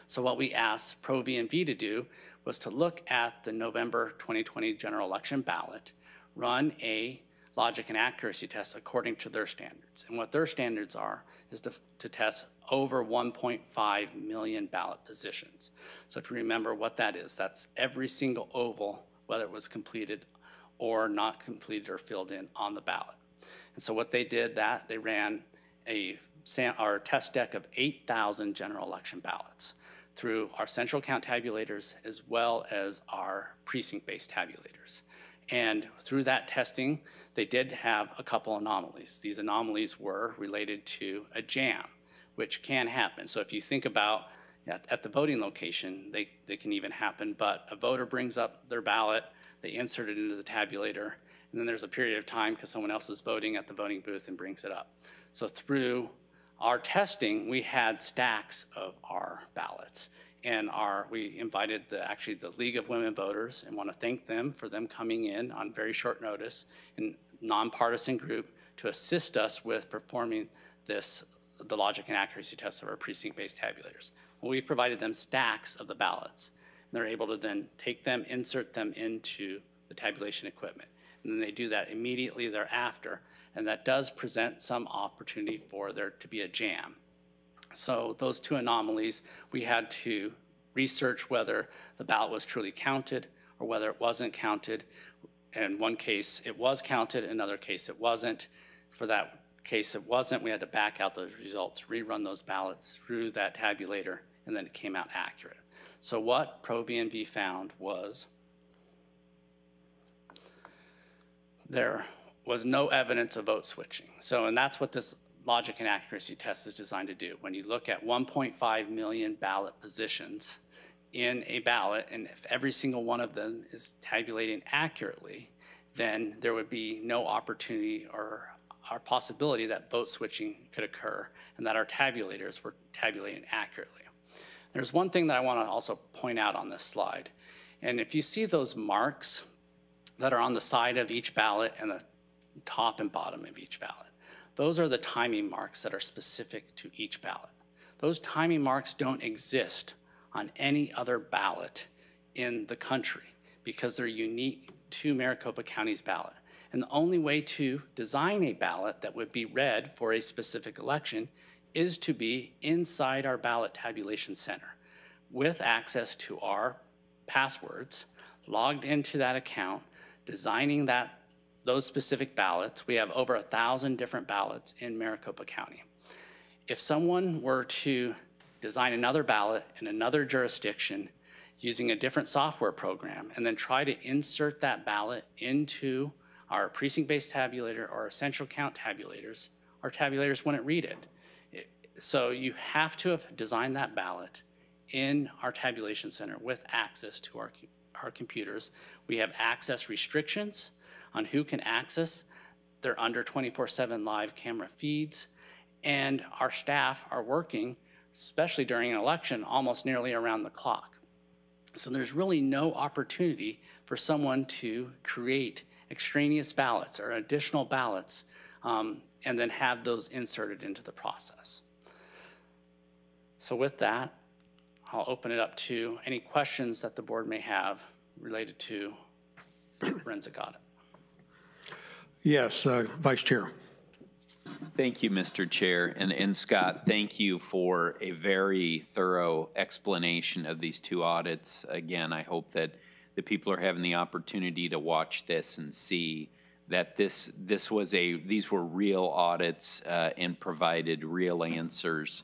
So what we asked Pro V&V to do was to look at the November 2020 general election ballot, run a logic and accuracy test according to their standards. And what their standards are is to, to test over 1.5 million ballot positions. So if you remember what that is, that's every single oval, whether it was completed or not completed or filled in on the ballot. And so what they did that, they ran a our test deck of 8,000 general election ballots through our central count tabulators as well as our precinct-based tabulators. And through that testing, they did have a couple anomalies. These anomalies were related to a jam, which can happen. So if you think about at, at the voting location, they, they can even happen, but a voter brings up their ballot, they insert it into the tabulator, and then there's a period of time because someone else is voting at the voting booth and brings it up. So through our testing, we had stacks of our ballots. And our, we invited the, actually the League of Women Voters and want to thank them for them coming in on very short notice in nonpartisan group to assist us with performing this, the logic and accuracy test of our precinct-based tabulators. Well, we provided them stacks of the ballots. And they're able to then take them, insert them into the tabulation equipment. And then they do that immediately thereafter. And that does present some opportunity for there to be a jam. So those two anomalies, we had to research whether the ballot was truly counted or whether it wasn't counted. In one case, it was counted, in another case, it wasn't. For that case it wasn't, we had to back out those results, rerun those ballots through that tabulator, and then it came out accurate. So what Pro V&V found was there was no evidence of vote switching. So, and that's what this logic and accuracy test is designed to do. When you look at 1.5 million ballot positions in a ballot, and if every single one of them is tabulating accurately, then there would be no opportunity or possibility that vote switching could occur and that our tabulators were tabulating accurately. There's one thing that I want to also point out on this slide. And if you see those marks that are on the side of each ballot and the top and bottom of each ballot, those are the timing marks that are specific to each ballot. Those timing marks don't exist on any other ballot in the country because they're unique to Maricopa County's ballot. And the only way to design a ballot that would be read for a specific election is to be inside our ballot tabulation center with access to our passwords, logged into that account, designing that, those specific ballots. We have over a thousand different ballots in Maricopa County. If someone were to design another ballot in another jurisdiction using a different software program and then try to insert that ballot into our precinct-based tabulator or our central count tabulators, our tabulators wouldn't read it. It- So you have to have designed that ballot in our tabulation center with access to our, our computers. We have access restrictions on who can access. They're under 24/7 live camera feeds. And our staff are working, especially during an election, almost nearly around the clock. So there's really no opportunity for someone to create extraneous ballots or additional ballots um, and then have those inserted into the process. So with that, I'll open it up to any questions that the board may have related to forensic audit. Yes, uh, Vice Chair. Thank you, Mr. Chair. And, and Scott, thank you for a very thorough explanation of these two audits. Again, I hope that the people are having the opportunity to watch this and see that this, this was a, these were real audits uh, and provided real answers,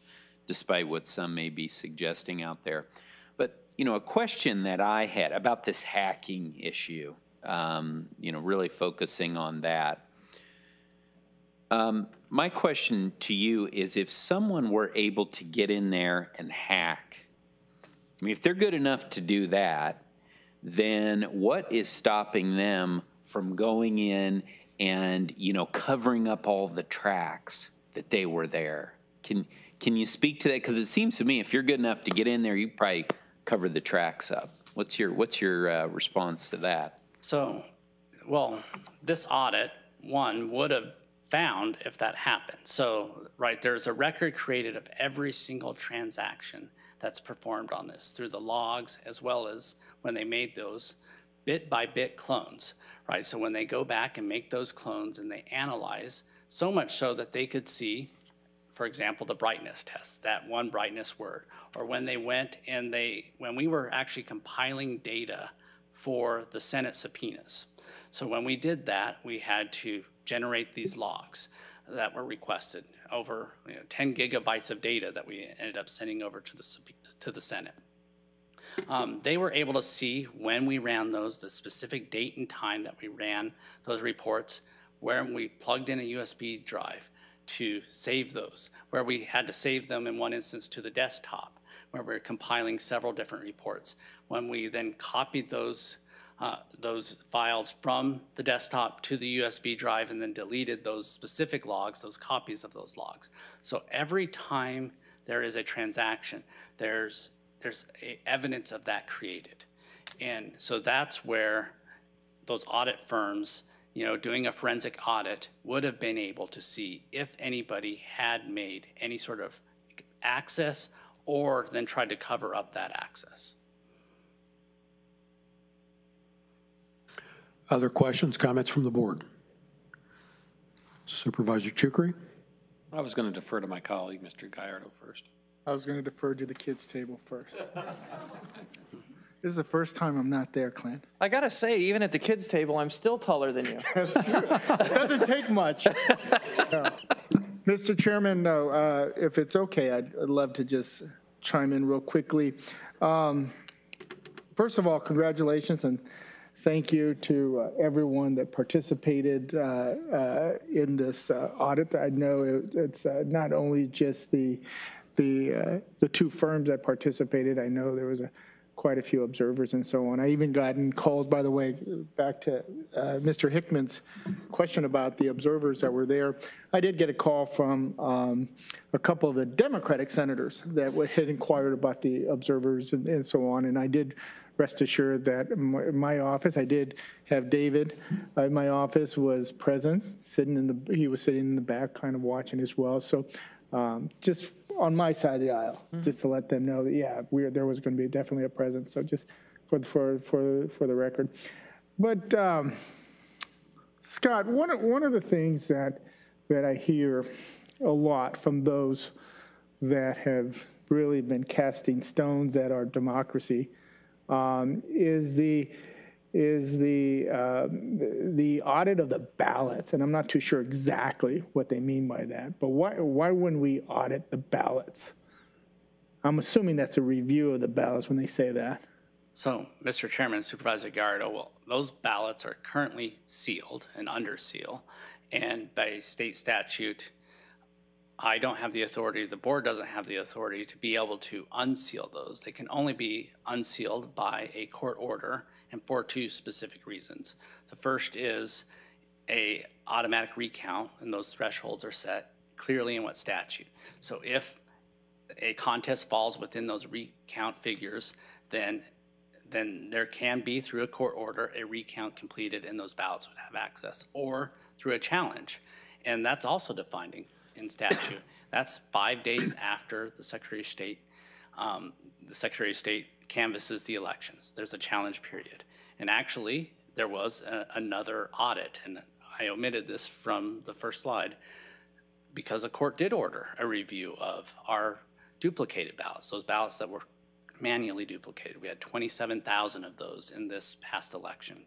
despite what some may be suggesting out there. But, you know, a question that I had about this hacking issue, um, you know, really focusing on that. Um, my question to you is if someone were able to get in there and hack, I mean, if they're good enough to do that, then what is stopping them from going in and, you know, covering up all the tracks that they were there? Can, can you speak to that? Because it seems to me if you're good enough to get in there, you probably cover the tracks up. What's your, what's your uh, response to that? So, well, this audit, one, would have found if that happened. So, right, there's a record created of every single transaction that's performed on this through the logs as well as when they made those bit by bit clones, right? So when they go back and make those clones and they analyze, so much so that they could see for example, the brightness test, that one brightness word, or when they went and they, when we were actually compiling data for the Senate subpoenas. So when we did that, we had to generate these logs that were requested, over you know, 10 gigabytes of data that we ended up sending over to the, to the Senate. Um, they were able to see when we ran those, the specific date and time that we ran those reports, where we plugged in a USB drive to save those, where we had to save them in one instance to the desktop, where we are compiling several different reports. When we then copied those, uh, those files from the desktop to the USB drive and then deleted those specific logs, those copies of those logs. So every time there is a transaction, there's, there's evidence of that created. And so that's where those audit firms, you know, doing a forensic audit would have been able to see if anybody had made any sort of access or then tried to cover up that access. Other questions, comments from the board? Supervisor Chucri? I was going to defer to my colleague, Mr. Gallardo, first. I was going to defer to the kids' table first. This is the first time I'm not there, Clint. I gotta say, even at the kids' table, I'm still taller than you. That's true. It doesn't take much. No. Mr. Chairman, no, uh, if it's okay, I'd I'd love to just chime in real quickly. Um, first of all, congratulations and thank you to uh, everyone that participated uh, uh, in this uh, audit. I know it- it's uh, not only just the, the, uh, the two firms that participated. I know there was a, quite a few observers and so on. I even gotten calls, by the way, back to uh, Mr. Hickman's question about the observers that were there. I did get a call from um, a couple of the Democratic senators that had inquired about the observers and and so on, and I did rest assured that my office, I did have David uh, my office was present, sitting in the, he was sitting in the back, kind of watching as well. So um, just on my side of the aisle, just to let them know that, yeah, we there was going to be definitely a presence. So just for, for, for, for the record. But um, Scott, one of, one of the things that, that I hear a lot from those that have really been casting stones at our democracy um, is the, is the, uh, the audit of the ballots. And I'm not too sure exactly what they mean by that, but why, why wouldn't we audit the ballots? I'm assuming that's a review of the ballots when they say that. So, Mr. Chairman, Supervisor Gallardo, well, those ballots are currently sealed and under seal. And by state statute, I don't have the authority, the board doesn't have the authority to be able to unseal those. They can only be unsealed by a court order and for two specific reasons. The first is a automatic recount, and those thresholds are set clearly in what statute. So if a contest falls within those recount figures, then, then there can be, through a court order, a recount completed and those ballots would have access, or through a challenge. And that's also defined in, statute. That's five days after the Secretary of State, um, the Secretary of State canvasses the elections. There's a challenge period. And actually, there was a- another audit, and I omitted this from the first slide because a court did order a review of our duplicated ballots, those ballots that were manually duplicated. We had 27,000 of those in this past election.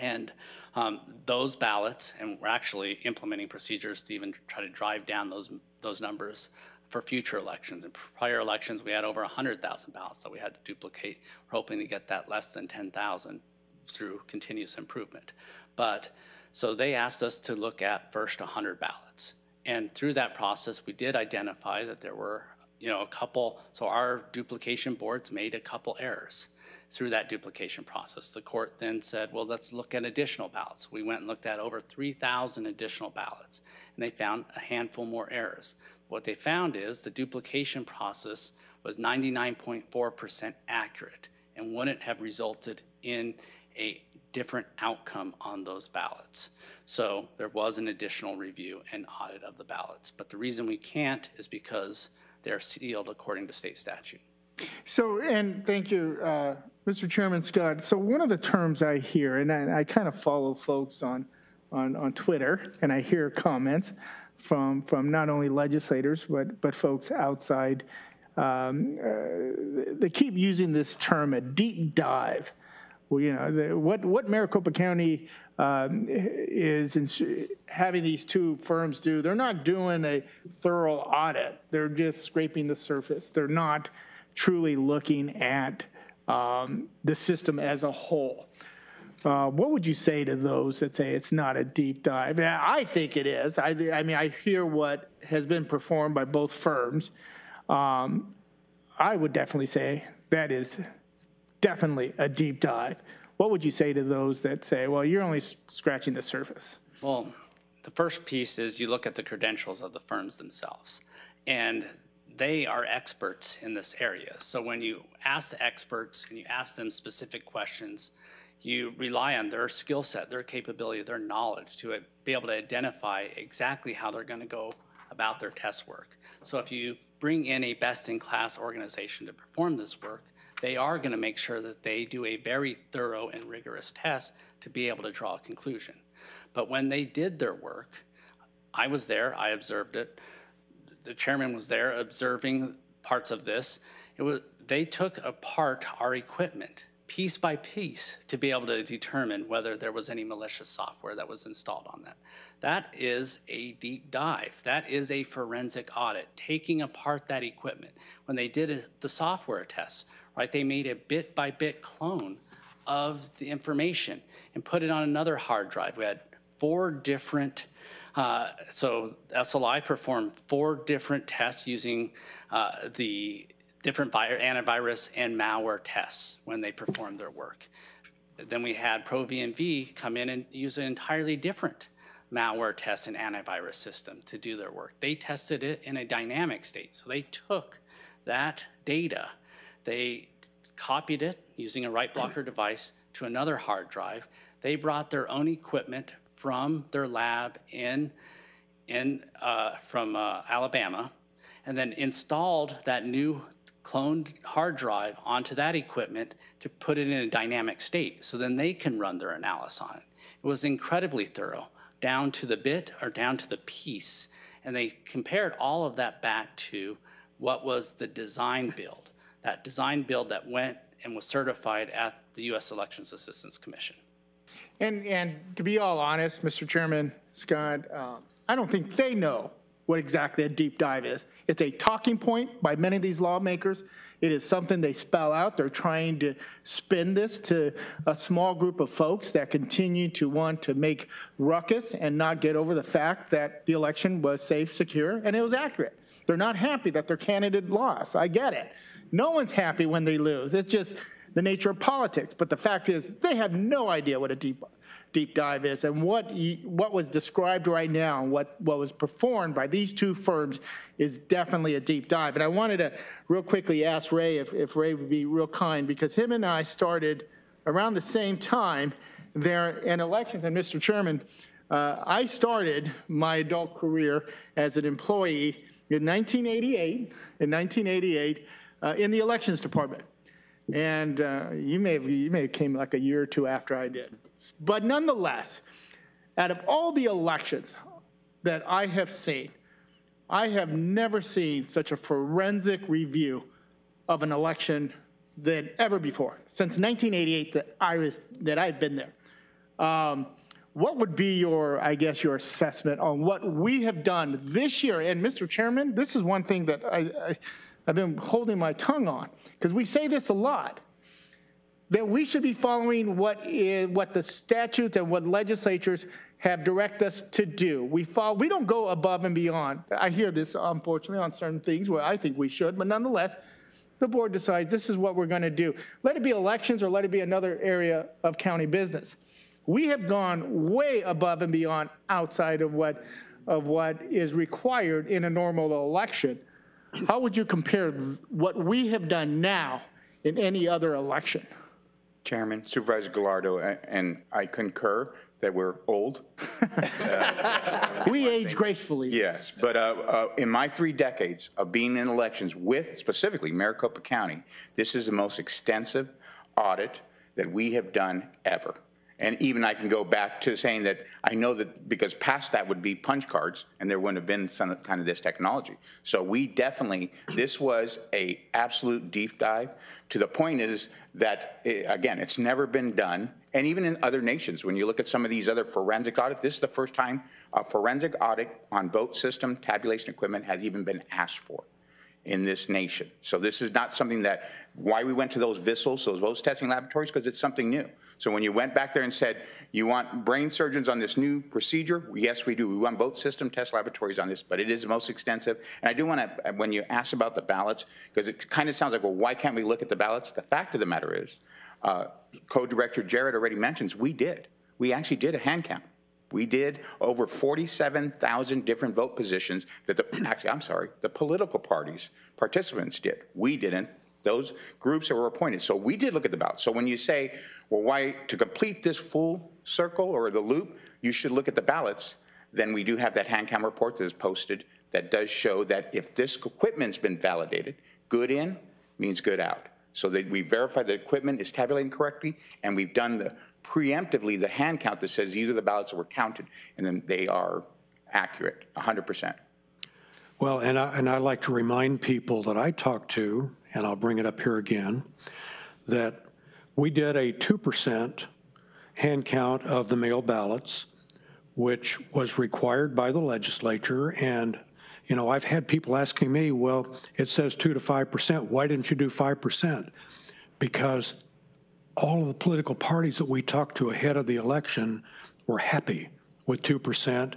And um, those ballots, and we're actually implementing procedures to even try to drive down those, those numbers for future elections. In prior elections, we had over 100,000 ballots that we had to duplicate. We're hoping to get that less than 10,000 through continuous improvement. But, so they asked us to look at first 100 ballots. And through that process, we did identify that there were, you know, a couple, so our duplication boards made a couple errors through that duplication process. The court then said, well, let's look at additional ballots. We went and looked at over 3,000 additional ballots, and they found a handful more errors. What they found is the duplication process was 99.4% accurate and wouldn't have resulted in a different outcome on those ballots. So there was an additional review and audit of the ballots. But the reason we can't is because they're sealed according to state statute. So, and thank you, uh, Mr. Chairman Scott. So one of the terms I hear, and I, I kind of follow folks on, on, on Twitter, and I hear comments from, from not only legislators, but, but folks outside. Um, uh, they keep using this term, a deep dive. Well, you know, the, what, what Maricopa County um, is ins- having these two firms do, they're not doing a thorough audit. They're just scraping the surface. They're not truly looking at um, the system as a whole. Uh, what would you say to those that say it's not a deep dive? I think it is. I, I mean, I hear what has been performed by both firms. Um, I would definitely say that is definitely a deep dive. What would you say to those that say, well, you're only scratching the surface? Well, the first piece is you look at the credentials of the firms themselves, and they are experts in this area. So when you ask the experts and you ask them specific questions, you rely on their skill set, their capability, their knowledge to be able to identify exactly how they're going to go about their test work. So if you bring in a best-in-class organization to perform this work, they are going to make sure that they do a very thorough and rigorous test to be able to draw a conclusion. But when they did their work, I was there, I observed it. The chairman was there observing parts of this. It was, they took apart our equipment piece by piece to be able to determine whether there was any malicious software that was installed on that. That is a deep dive. That is a forensic audit, taking apart that equipment. When they did it- the software tests, right? They made a bit-by-bit clone of the information and put it on another hard drive. We had four different, uh, so SLI performed four different tests using uh, the different vi- antivirus and malware tests when they performed their work. Then we had Pro V&V come in and use an entirely different malware test and antivirus system to do their work. They tested it in a dynamic state. So they took that data, they copied it using a write blocker device to another hard drive. They brought their own equipment from their lab in, in, uh, from uh, Alabama, and then installed that new cloned hard drive onto that equipment to put it in a dynamic state, so then they can run their analysis on it. It was incredibly thorough, down to the bit or down to the piece, and they compared all of that back to what was the design build, that design build that went and was certified at the U.S. Elections Assistance Commission. And, and to be all honest, Mr. Chairman, Scott, uh, I don't think they know what exactly a deep dive is. It's a talking point by many of these lawmakers. It is something they spell out. They're trying to spin this to a small group of folks that continue to want to make ruckus and not get over the fact that the election was safe, secure, and it was accurate. They're not happy that their candidate lost. I get it. No one's happy when they lose. It's just the nature of politics. But the fact is, they have no idea what a deep, deep dive is. And what, what was described right now, and what, what was performed by these two firms is definitely a deep dive. And I wanted to real quickly ask Ray if, if Ray would be real kind, because him and I started around the same time there in elections. And Mr. Chairman, uh, I started my adult career as an employee in 1988, in 1988, uh, in the elections department. And uh, you may have, you may have came like a year or two after I did. But nonetheless, out of all the elections that I have seen, I have never seen such a forensic review of an election than ever before, since 1988 that I was, that I've been there. Um, What would be your, I guess, your assessment on what we have done this year? And Mr. Chairman, this is one thing that I, I, I've been holding my tongue on, because we say this a lot, that we should be following what is, what the statutes and what legislatures have directed us to do. We follow, we don't go above and beyond. I hear this unfortunately on certain things where I think we should, but nonetheless, the board decides this is what we're going to do. Let it be elections or let it be another area of county business. We have gone way above and beyond outside of what, of what is required in a normal election. How would you compare what we have done now in any other election? Chairman, Supervisor Gallardo, and I concur that we're old. We age gracefully. Yes, but uh, uh, in my three decades of being in elections with specifically Maricopa County, this is the most extensive audit that we have done ever. And even I can go back to saying that I know that because past that would be punch cards and there wouldn't have been some kind of this technology. So we definitely, this was a absolute deep dive. To the point is that, eh, again, it's never been done. And even in other nations, when you look at some of these other forensic audits, this is the first time a forensic audit on vote system tabulation equipment has even been asked for in this nation. So this is not something that, why we went to those VSTLs, those votes testing laboratories, because it's something new. So when you went back there and said, you want brain surgeons on this new procedure? Yes, we do. We want both system test laboratories on this, but it is the most extensive. And I do want to, when you ask about the ballots, because it kind of sounds like, well, why can't we look at the ballots? The fact of the matter is, uh, Co-Director Jarrett already mentions, we did. We actually did a hand count. We did over 47,000 different vote positions that the, actually, I'm sorry, the political parties, participants did. We didn't. Those groups that were appointed. So we did look at the ballot. So when you say, well, why, to complete this full circle or the loop, you should look at the ballots, then we do have that hand count report that is posted that does show that if this equipment's been validated, good in means good out. So that we verify the equipment is tabulating correctly, and we've done the preemptively the hand count that says these are the ballots that were counted, and then they are accurate, 100%. Well, and I, and I like to remind people that I talked to, and I'll bring it up here again, that we did a 2% hand count of the mail ballots, which was required by the legislature. And, you know, I've had people asking me, well, it says 2 to 5%. Why didn't you do 5%? because all of the political parties that we talked to ahead of the election were happy with 2%.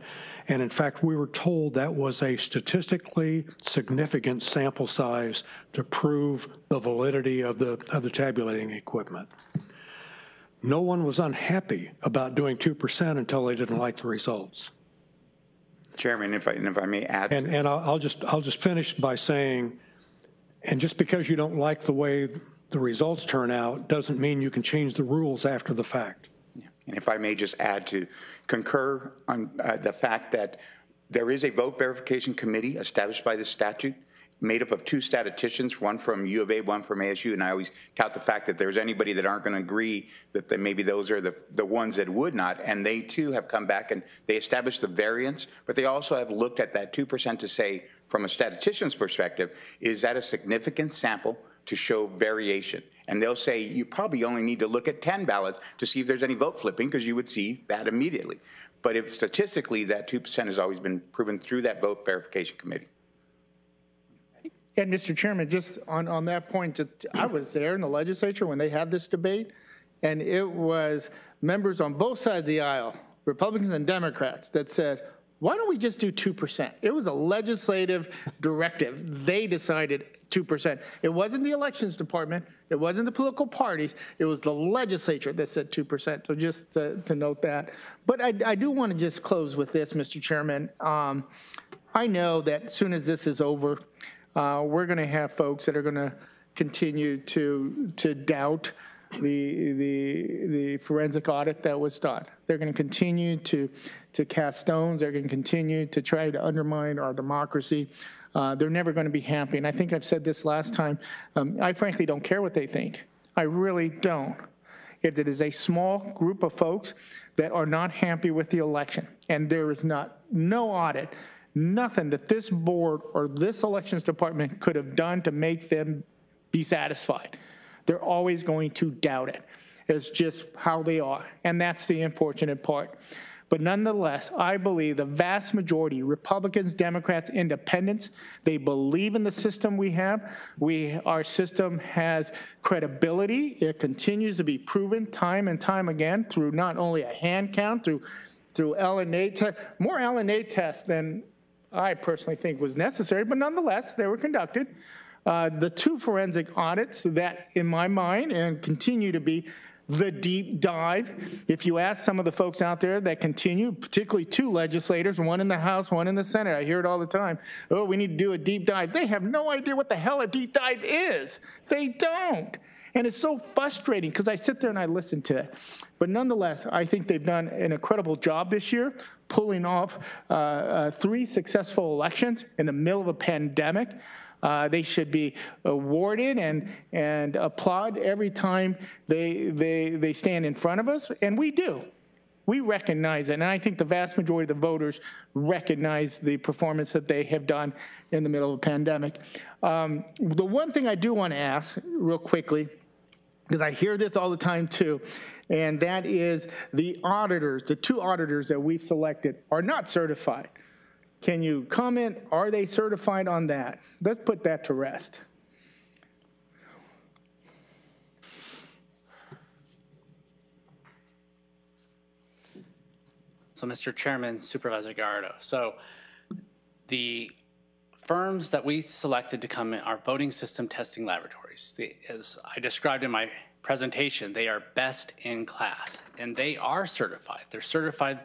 And in fact, we were told that was a statistically significant sample size to prove the validity of the, of the tabulating equipment. No one was unhappy about doing 2% until they didn't like the results. Chairman, if I, if I may add, And, and I'll I'll just, I'll just finish by saying, and just because you don't like the way the results turn out, doesn't mean you can change the rules after the fact. And if I may just add to concur on uh, the fact that there is a vote verification committee established by the statute, made up of two statisticians, one from U of A, one from ASU, and I always tout the fact that there's anybody that aren't going to agree that they- maybe those are the, the ones that would not, and they too have come back and they established the variance, but they also have looked at that 2% to say, from a statistician's perspective, is that a significant sample to show variation? And they'll say, you probably only need to look at 10 ballots to see if there's any vote flipping, because you would see that immediately. But if statistically, that 2% has always been proven through that vote verification committee. And Mr. Chairman, just on, on that point, I was there in the legislature when they had this debate, and it was members on both sides of the aisle, Republicans and Democrats, that said, why don't we just do 2%? It was a legislative directive. They decided 2%. It wasn't the elections department, it wasn't the political parties, it was the legislature that said 2%. So just to, to note that. But I, I do want to just close with this, Mr. Chairman. Um, I know that as soon as this is over, uh, we're going to have folks that are going to continue to, to doubt the, the, the forensic audit that was done. They're going to continue to, to cast stones. They're going to continue to try to undermine our democracy. Uh, They're never going to be happy. And I think I've said this last time. Um, I frankly don't care what they think. I really don't. If it is a small group of folks that are not happy with the election, and there is not, no audit, nothing that this board or this elections department could have done to make them be satisfied. They're always going to doubt it. It's just how they are, and that's the unfortunate part. But nonetheless, I believe the vast majority, Republicans, Democrats, Independents, they believe in the system we have. We, our system has credibility. It continues to be proven time and time again through not only a hand count, through through L&A te- more L&A tests than I personally think was necessary, but nonetheless, they were conducted. Uh, the two forensic audits that, in my mind, and continue to be the deep dive. If you ask some of the folks out there that continue, particularly two legislators, one in the House, one in the Senate, I hear it all the time. Oh, we need to do a deep dive. They have no idea what the hell a deep dive is. They don't. And it's so frustrating because I sit there and I listen to it. But nonetheless, I think they've done an incredible job this year, pulling off uh, uh, three successful elections in the middle of a pandemic. Uh, they should be awarded and, and applaud every time they, they, they stand in front of us, and we do. We recognize it, and I think the vast majority of the voters recognize the performance that they have done in the middle of a pandemic. Um, the one thing I do want to ask, real quickly, because I hear this all the time too, and that is the auditors, the two auditors that we've selected are not certified. Can you comment, are they certified on that? Let's put that to rest. So, Mr. Chairman, Supervisor Gallardo, so the firms that we selected to come in are voting system testing laboratories. The- As I described in my presentation, they are best in class, and they are certified. They're certified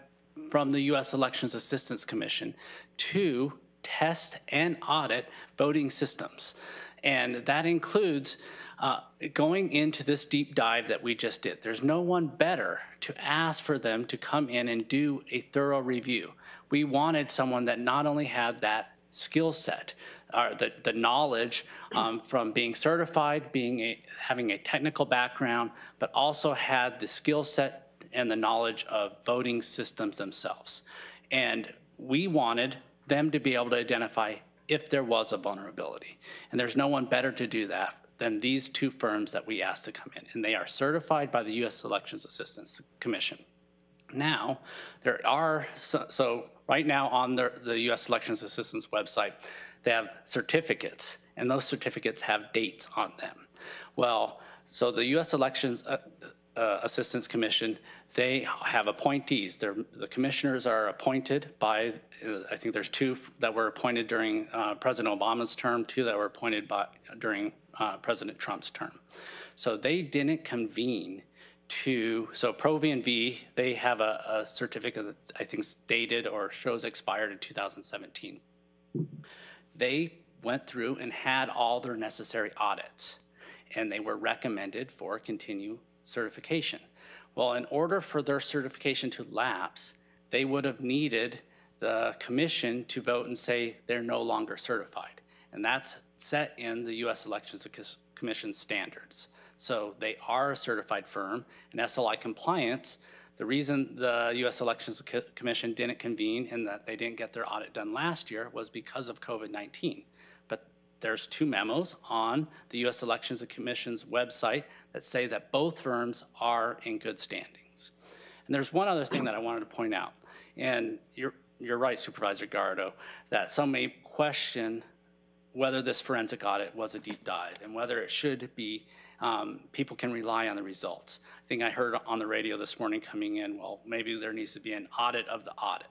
from the U.S. Elections Assistance Commission to test and audit voting systems. And that includes uh, going into this deep dive that we just did. There's no one better to ask for them to come in and do a thorough review. We wanted someone that not only had that skill set, or the, the knowledge um, from being certified, being a, having a technical background, but also had the skill set and the knowledge of voting systems themselves. And we wanted them to be able to identify if there was a vulnerability. And there's no one better to do that than these two firms that we asked to come in. And they are certified by the U.S. Elections Assistance Commission. Now, there are, so, so right now on the, the U.S. Elections Assistance website, they have certificates, and those certificates have dates on them. Well, So the U.S. Elections uh, uh, Assistance Commission, they have appointees. They're, the commissioners are appointed by, uh, I think there's two that were appointed during uh, President Obama's term, two that were appointed by, during uh, President Trump's term. So they didn't convene to, so Pro V and V, they have a, a certificate that I think is dated or shows expired in 2017 they went through and had all their necessary audits, and they were recommended for continue certification. Well, in order for their certification to lapse, they would have needed the commission to vote and say they're no longer certified. And that's set in the U.S. Elections Commission standards. So they are a certified firm, and SLI compliance the reason the U.S. Elections Commission didn't convene and that they didn't get their audit done last year was because of COVID-19. But there's two memos on the U.S. Elections Commission's website that say that both firms are in good standings. And there's one other thing that I wanted to point out. And you're, you're right, Supervisor Gardo, that some may question whether this forensic audit was a deep dive and whether it should be um, people can rely on the results. I think I heard on the radio this morning coming in, well, maybe there needs to be an audit of the audit.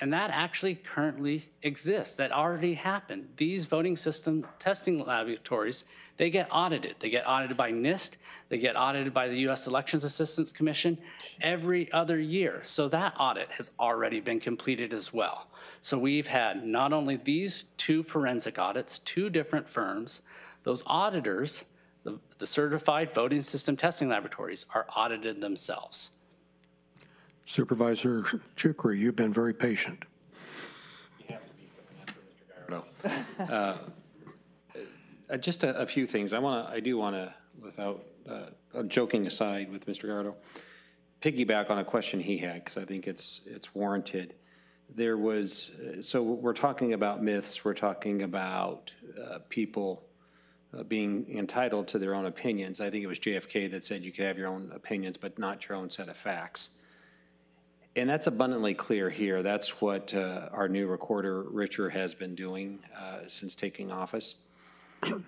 And that actually currently exists. That already happened. These voting system testing laboratories, they get audited. They get audited by NIST. They get audited by the U.S. Elections Assistance Commission every other year. So that audit has already been completed as well. So we've had not only these two forensic audits, two different firms, those auditors the, the certified voting system testing laboratories are audited themselves. Supervisor Chucri, you've been very patient. No. Uh, uh, Just a, a few things. I want to, I do want to, without uh, joking aside with Mr. Gardo, piggyback on a question he had, because I think it's, it's warranted. There was, uh, so we're talking about myths, we're talking about uh, people uh, being entitled to their own opinions. I think it was JFK that said you could have your own opinions, but not your own set of facts. And that's abundantly clear here. That's what uh, our new recorder, Richer, has been doing uh, since taking office.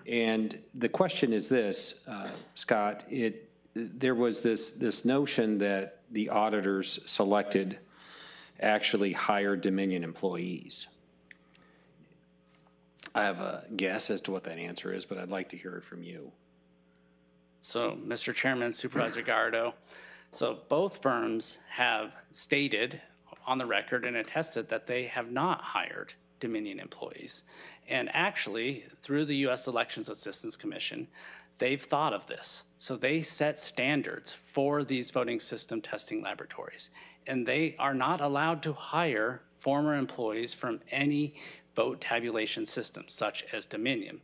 And the question is this, uh, Scott, it, there was this, this notion that the auditors selected actually hired Dominion employees. I have a guess as to what that answer is, but I'd like to hear it from you. So, Mr. Chairman, Supervisor Gardo, so both firms have stated on the record and attested that they have not hired Dominion employees. And actually, through the U.S. Elections Assistance Commission, they've thought of this. So they set standards for these voting system testing laboratories. And they are not allowed to hire former employees from any vote tabulation systems such as Dominion.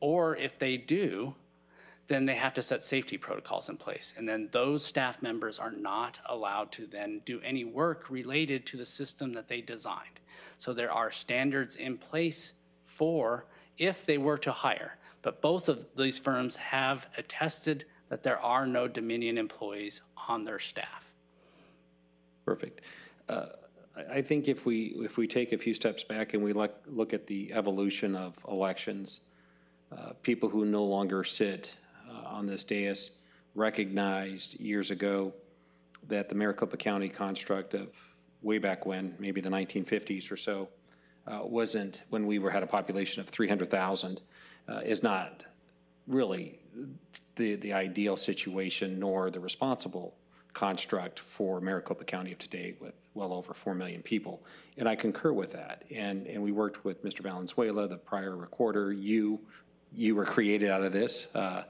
Or if they do, then they have to set safety protocols in place. And then those staff members are not allowed to then do any work related to the system that they designed. So there are standards in place for if they were to hire. But both of these firms have attested that there are no Dominion employees on their staff. Perfect. Uh, I think if we, if we take a few steps back and we look, look at the evolution of elections, uh, people who no longer sit on this dais recognized years ago that the Maricopa County construct of way back when, maybe the 1950s or so, uh, wasn't, when we were, had a population of 300,000, uh, is not really the, the ideal situation nor the responsible construct for Maricopa County of today with well over 4 million people. And I concur with that. And, and we worked with Mr. Valenzuela, the prior recorder. You, you were created out of this, uh,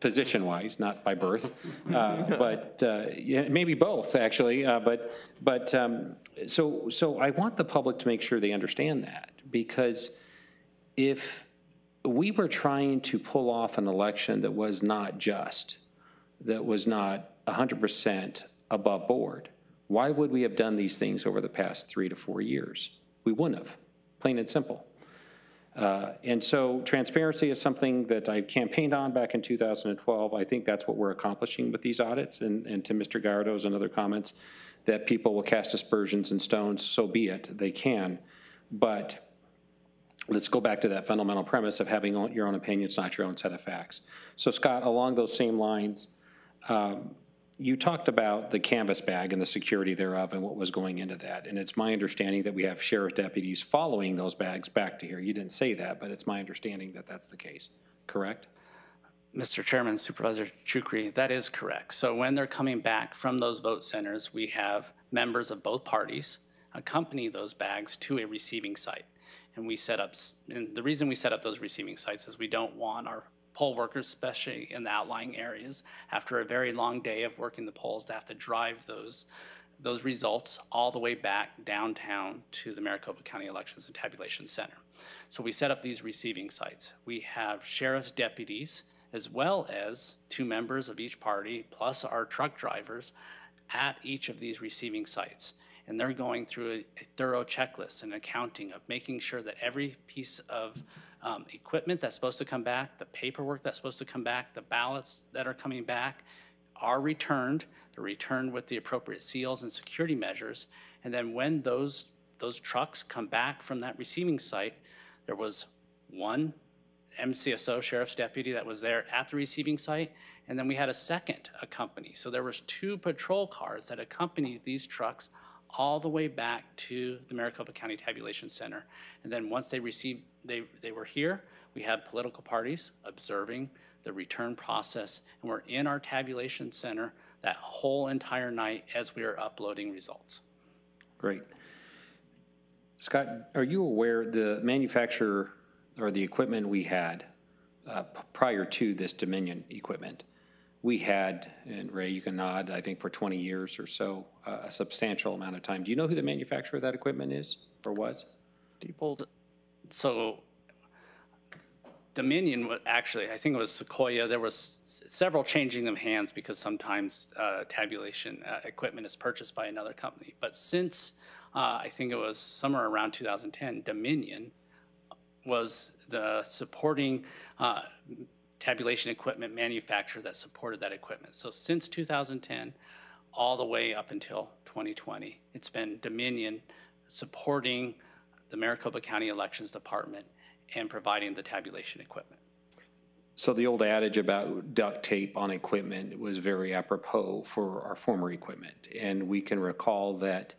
position-wise, not by birth. Uh, but uh, yeah, maybe both, actually. Uh, but but um, so, so I want the public to make sure they understand that because if we were trying to pull off an election that was not just, that was not 100% above board. Why would we have done these things over the past three to four years? We wouldn't have, plain and simple. Uh, and so transparency is something that I campaigned on back in 2012. I think that's what we're accomplishing with these audits. And, and to Mr. Gardo's and other comments, that people will cast aspersions and stones, so be it, they can. But let's go back to that fundamental premise of having your own opinion, it's not your own set of facts. So Scott, along those same lines, um, you talked about the canvas bag and the security thereof and what was going into that. And it's my understanding that we have sheriff deputies following those bags back to here. You didn't say that, but it's my understanding that that's the case, correct? Mr. Chairman, Supervisor Chucri, that is correct. So when they're coming back from those vote centers, we have members of both parties accompany those bags to a receiving site. And we set up, and the reason we set up those receiving sites is we don't want our poll workers, especially in the outlying areas, after a very long day of working the polls, to have to drive those, those results all the way back downtown to the Maricopa County Elections and Tabulation Center. So we set up these receiving sites. We have sheriff's deputies, as well as two members of each party, plus our truck drivers, at each of these receiving sites. And they're going through a a thorough checklist and accounting of making sure that every piece of um, equipment that's supposed to come back, the paperwork that's supposed to come back, the ballots that are coming back are returned. They're returned with the appropriate seals and security measures. And then when those, those trucks come back from that receiving site, there was one MCSO sheriff's deputy that was there at the receiving site, and then we had a second accompany. So there was two patrol cars that accompanied these trucks all the way back to the Maricopa County Tabulation Center. And then once they received, they, they were here, we had political parties observing the return process, and we're in our tabulation center that whole entire night as we are uploading results. Great. Scott, are you aware the manufacturer or the equipment we had uh, prior to this Dominion equipment? We had, and Ray, you can nod, I think for 20 years or so, uh, a substantial amount of time. Do you know who the manufacturer of that equipment is or was? Diebold, So Dominion, wa- actually, I think it was Sequoia, there was several changing of hands because sometimes uh, tabulation uh, equipment is purchased by another company. But since, uh, I think it was somewhere around 2010, Dominion was the supporting uh, tabulation equipment manufacturer that supported that equipment. So since 2010, all the way up until 2020, it's been Dominion supporting the Maricopa County Elections Department and providing the tabulation equipment. So the old adage about duct tape on equipment was very apropos for our former equipment. And we can recall that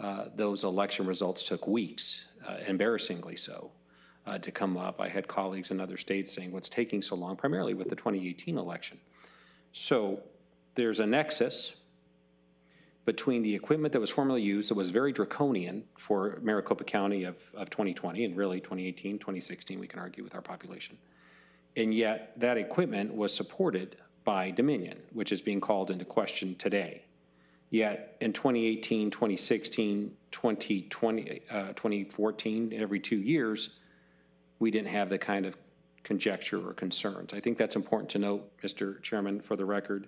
uh, those election results took weeks, uh, embarrassingly so, uh, to come up. I had colleagues in other states saying, what's taking so long, primarily with the 2018 election. So there's a nexus between the equipment that was formerly used, that was very draconian for Maricopa County of, of 2020, and really 2018, 2016, we can argue with our population. And yet, that equipment was supported by Dominion, which is being called into question today. Yet, in 2018, 2016, 2020, uh, 2014, every two years, we didn't have the kind of conjecture or concerns. I think that's important to note, Mr. Chairman, for the record.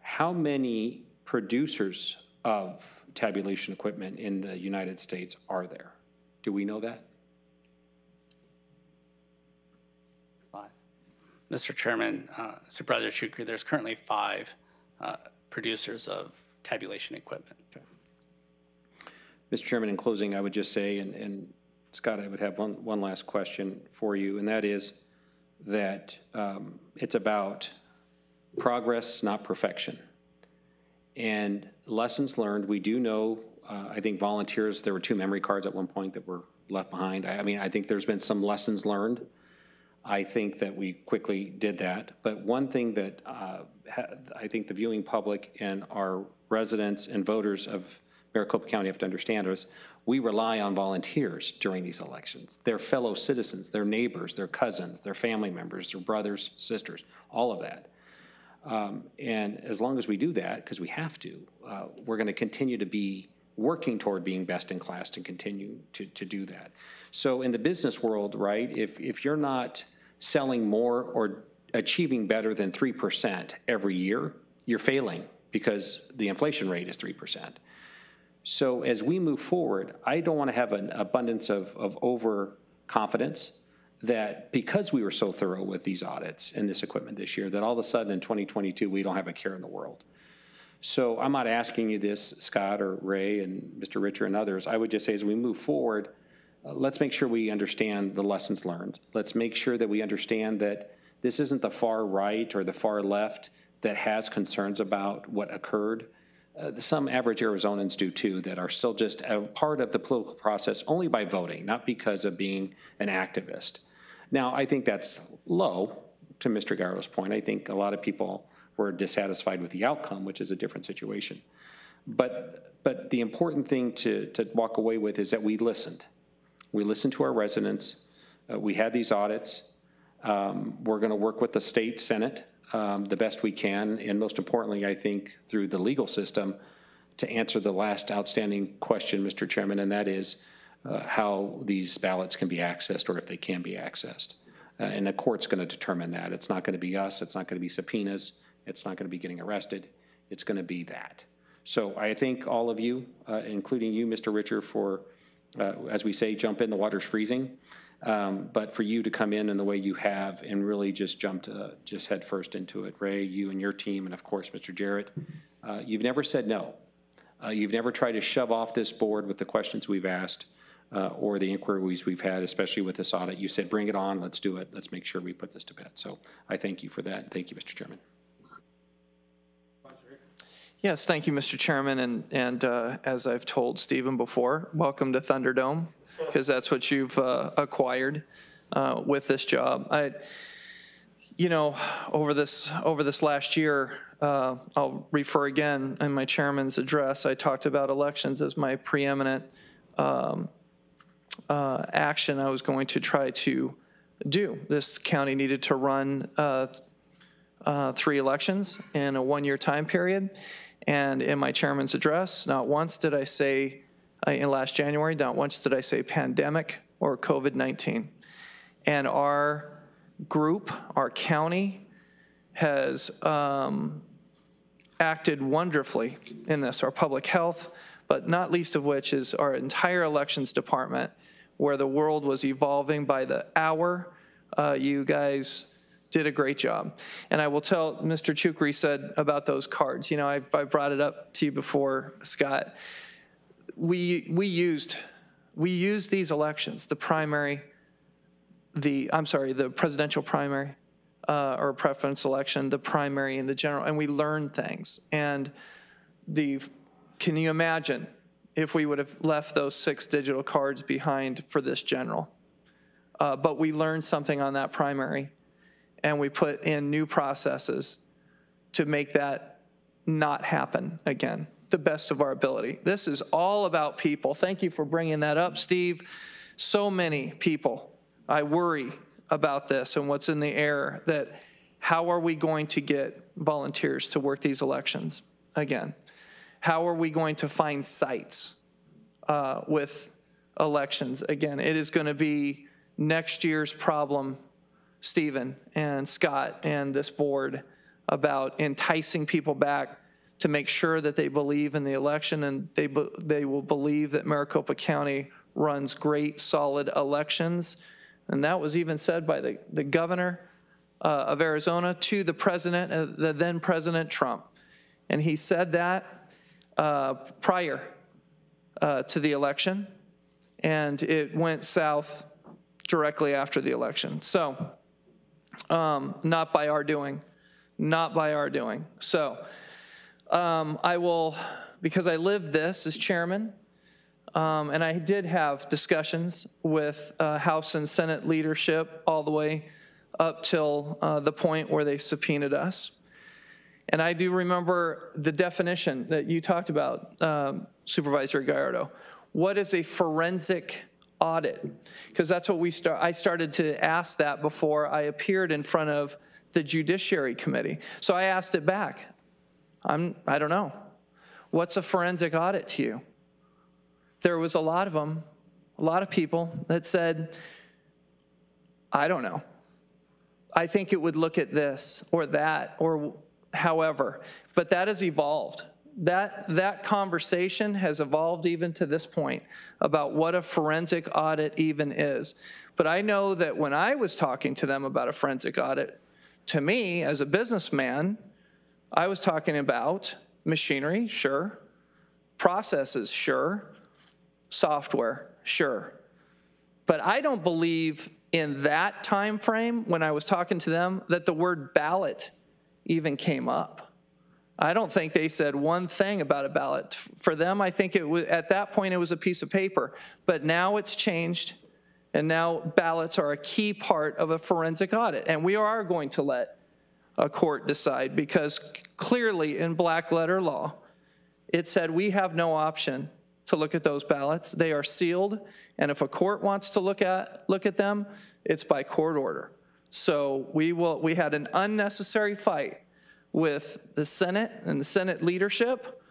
How many producers of tabulation equipment in the United States are there? Do we know that? Five. Mr. Chairman, uh, Supervisor Chucri, there's currently five uh, producers of tabulation equipment. Okay. Mr. Chairman, in closing, I would just say, and, and Scott, I would have one, one last question for you, and that is that um, it's about progress, not perfection. And lessons learned, we do know, uh, I think volunteers, there were two memory cards at one point that were left behind. I, I mean, I think there's been some lessons learned. I think that we quickly did that. But one thing that uh, I think the viewing public and our residents and voters of Maricopa County have to understand is we rely on volunteers during these elections. Their fellow citizens, their neighbors, their cousins, their family members, their brothers, sisters, all of that. Um, And as long as we do that, because we have to, uh, we're going to continue to be working toward being best in class to continue to, to do that. So in the business world, right, if, if you're not selling more or achieving better than 3% every year, you're failing because the inflation rate is 3%. So as we move forward, I don't want to have an abundance of, of overconfidence that because we were so thorough with these audits and this equipment this year, that all of a sudden in 2022, we don't have a care in the world. So I'm not asking you this, Scott or Ray and Mr. Richer and others. I would just say as we move forward, uh, let's make sure we understand the lessons learned. Let's make sure that we understand that this isn't the far right or the far left that has concerns about what occurred. Uh, Some average Arizonans do too, that are still just a part of the political process only by voting, not because of being an activist. Now, I think that's low, to Mr. Garro's point. I think a lot of people were dissatisfied with the outcome, which is a different situation. But, but the important thing to, to walk away with is that we listened. We listened to our residents. Uh, We had these audits. Um, We're going to work with the state senate um, the best we can, and most importantly, I think, through the legal system, to answer the last outstanding question, Mr. Chairman, and that is uh, how these ballots can be accessed or if they can be accessed. Uh, And the court's going to determine that. It's not going to be us, it's not going to be subpoenas, it's not going to be getting arrested, it's going to be that. So I thank all of you, uh, including you, Mr. Richer, for, uh, as we say, jump in, the water's freezing. Um, But for you to come in in the way you have and really just jumped, uh, just head first into it, Ray, you and your team, and of course, Mr. Jarrett, uh, you've never said no. Uh, You've never tried to shove off this board with the questions we've asked uh, or the inquiries we've had, especially with this audit. You said, bring it on, let's do it, let's make sure we put this to bed. So I thank you for that. Thank you, Mr. Chairman. Yes, thank you, Mr. Chairman, and, and uh, as I've told Stephen before, welcome to Thunderdome, because that's what you've uh, acquired uh, with this job. I, you know, over this, over this last year, uh, I'll refer again in my chairman's address, I talked about elections as my preeminent um, uh, action I was going to try to do. This county needed to run uh, uh, three elections in a one-year time period. And in my chairman's address, not once did I say, uh, in last January, not once did I say pandemic or COVID-19. And our group, our county, has um, acted wonderfully in this, our public health, but not least of which is our entire elections department, where the world was evolving by the hour. Uh, You guys did a great job. And I will tell, Mr. Chucri said about those cards, you know, I I brought it up to you before, Scott. We, we used, we used these elections, the primary, the, I'm sorry, the presidential primary, uh, or preference election, the primary and the general, and we learned things. And the, can you imagine if we would have left those six digital cards behind for this general? Uh, But we learned something on that primary, and we put in new processes to make that not happen again, the best of our ability. This is all about people. Thank you for bringing that up, Steve. So many people, I worry about this and what's in the air, that how are we going to get volunteers to work these elections again? How are we going to find sites uh, with elections? Again, it is going to be next year's problem, Stephen and Scott and this board, about enticing people back to make sure that they believe in the election and they, be- they will believe that Maricopa County runs great, solid elections. And that was even said by the, the governor uh, of Arizona to the president, uh, the then President Trump. And he said that uh, prior uh, to the election, and it went south directly after the election. So, um, not by our doing, not by our doing. So, um, I will, because I live this as chairman, um, and I did have discussions with uh, House and Senate leadership all the way up till uh, the point where they subpoenaed us. And I do remember the definition that you talked about, um, Supervisor Gallardo. What is a forensic audit? Because that's what we start, I started to ask that before I appeared in front of the Judiciary Committee. So I asked it back. I'm, I don't know. What's a forensic audit to you? There was a lot of them, a lot of people that said, I don't know. I think it would look at this or that or however, but that has evolved. That, that conversation has evolved even to this point about what a forensic audit even is. But I know that when I was talking to them about a forensic audit, to me, as a businessman, I was talking about machinery, sure, processes, sure, software, sure. But I don't believe in that time frame when I was talking to them that the word ballot even came up. I don't think they said one thing about a ballot. For them, I think it was, at that point, it was a piece of paper. But now it's changed, and now ballots are a key part of a forensic audit. And we are going to let a court decide because clearly in black letter law, it said we have no option to look at those ballots. They are sealed, and if a court wants to look at, look at them, it's by court order. So we will, we had an unnecessary fight with the Senate and the Senate leadership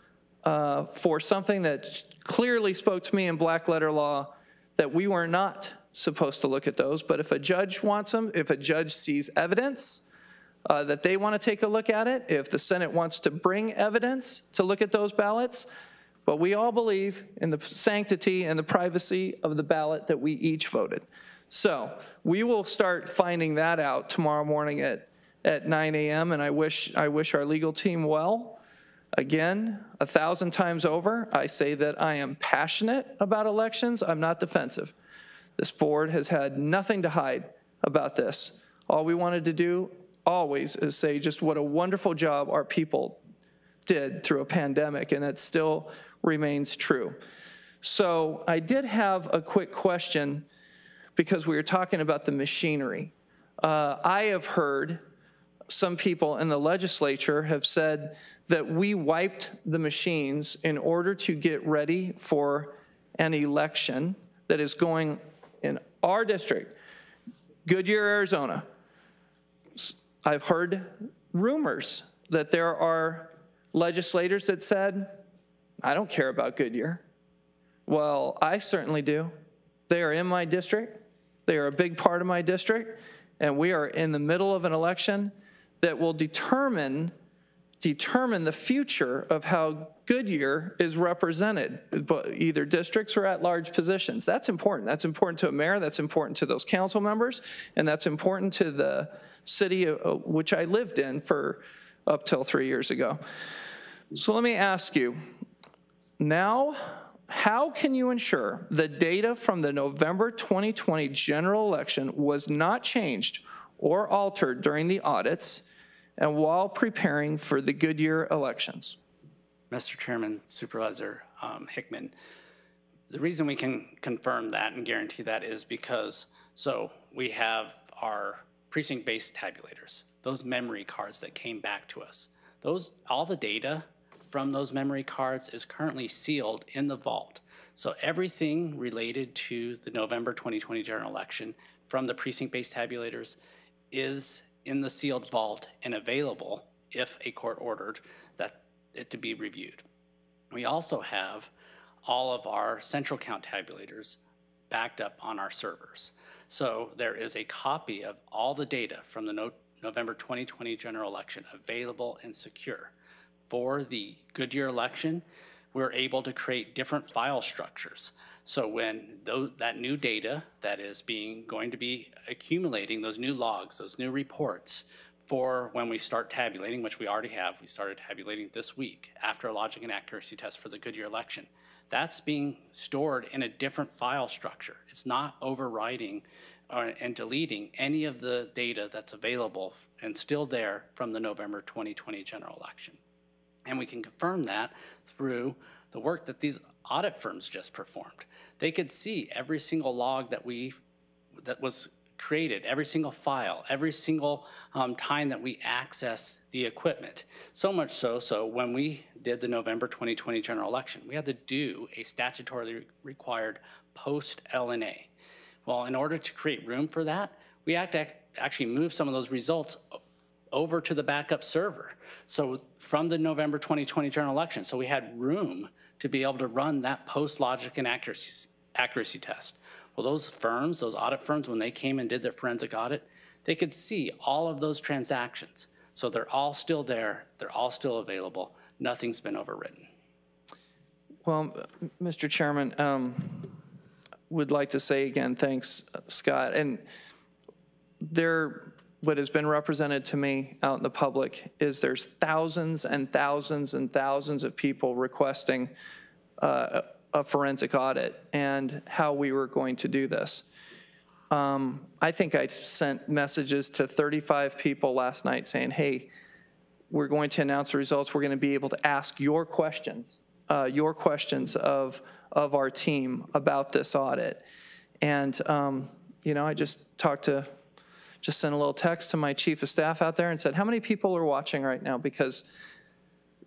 uh, for something that clearly spoke to me in black letter law that we were not supposed to look at those. But if a judge wants them, if a judge sees evidence uh, that they want to take a look at it, if the Senate wants to bring evidence to look at those ballots, but we all believe in the sanctity and the privacy of the ballot that we each voted. So we will start finding that out tomorrow morning at, at 9 a.m. And I wish, I wish our legal team well. Again, a thousand times over, I say that I am passionate about elections. I'm not defensive. This board has had nothing to hide about this. All we wanted to do always say just what a wonderful job our people did through a pandemic, and it still remains true. So I did have a quick question because we were talking about the machinery. Uh, I have heard some people in the legislature have said that we wiped the machines in order to get ready for an election that is going in our district, Goodyear, Arizona. I've heard rumors that there are legislators that said, I don't care about Goodyear. Well, I certainly do. They are in my district. They are a big part of my district. And we are in the middle of an election that will determine determine the future of how Goodyear is represented, either districts or at-large positions. That's important. That's important to a mayor, that's important to those council members, and that's important to the city uh, which I lived in for up till three years ago. So let me ask you, now, how can you ensure the data from the November 2020 general election was not changed or altered during the audits and while preparing for the Goodyear elections? Mr. Chairman, Supervisor um, Hickman, the reason we can confirm that and guarantee that is because, so we have our precinct-based tabulators, those memory cards that came back to us. Those, all the data from those memory cards is currently sealed in the vault. So everything related to the November 2020 general election from the precinct-based tabulators is in the sealed vault and available if a court ordered that it to be reviewed. We also have all of our central count tabulators backed up on our servers. So there is a copy of all the data from the no November 2020 general election available and secure for the Goodyear election, we're able to create different file structures. So when those, that new data that is being going to be accumulating, those new logs, those new reports, for when we start tabulating, which we already have, we started tabulating this week after a logic and accuracy test for the Goodyear election. That's being stored in a different file structure. It's not overriding or, uh, and deleting any of the data that's available and still there from the November 2020 general election. And we can confirm that through the work that these audit firms just performed. They could see every single log that we that was created, every single file, every single um, time that we access the equipment. So much so, so when we did the November 2020 general election, we had to do a statutorily required post L&A. Well, in order to create room for that, we had to actually move some of those results over to the backup server. So from the November 2020 general election, so we had room to be able to run that post logic and accuracy, accuracy test. Well, those firms, those audit firms, when they came and did their forensic audit, they could see all of those transactions. So they're all still there, they're all still available, nothing's been overwritten. Well, Mr. Chairman, um, would like to say again, thanks, Scott. And there, what has been represented to me out in the public is there's thousands and thousands and thousands of people requesting uh, a forensic audit and how we were going to do this. Um, I think I sent messages to 35 people last night saying, hey, we're going to announce the results. We're going to be able to ask your questions, uh, your questions of, of our team about this audit. And, um, you know, I just talked to, just sent a little text to my chief of staff out there and said, how many people are watching right now? Because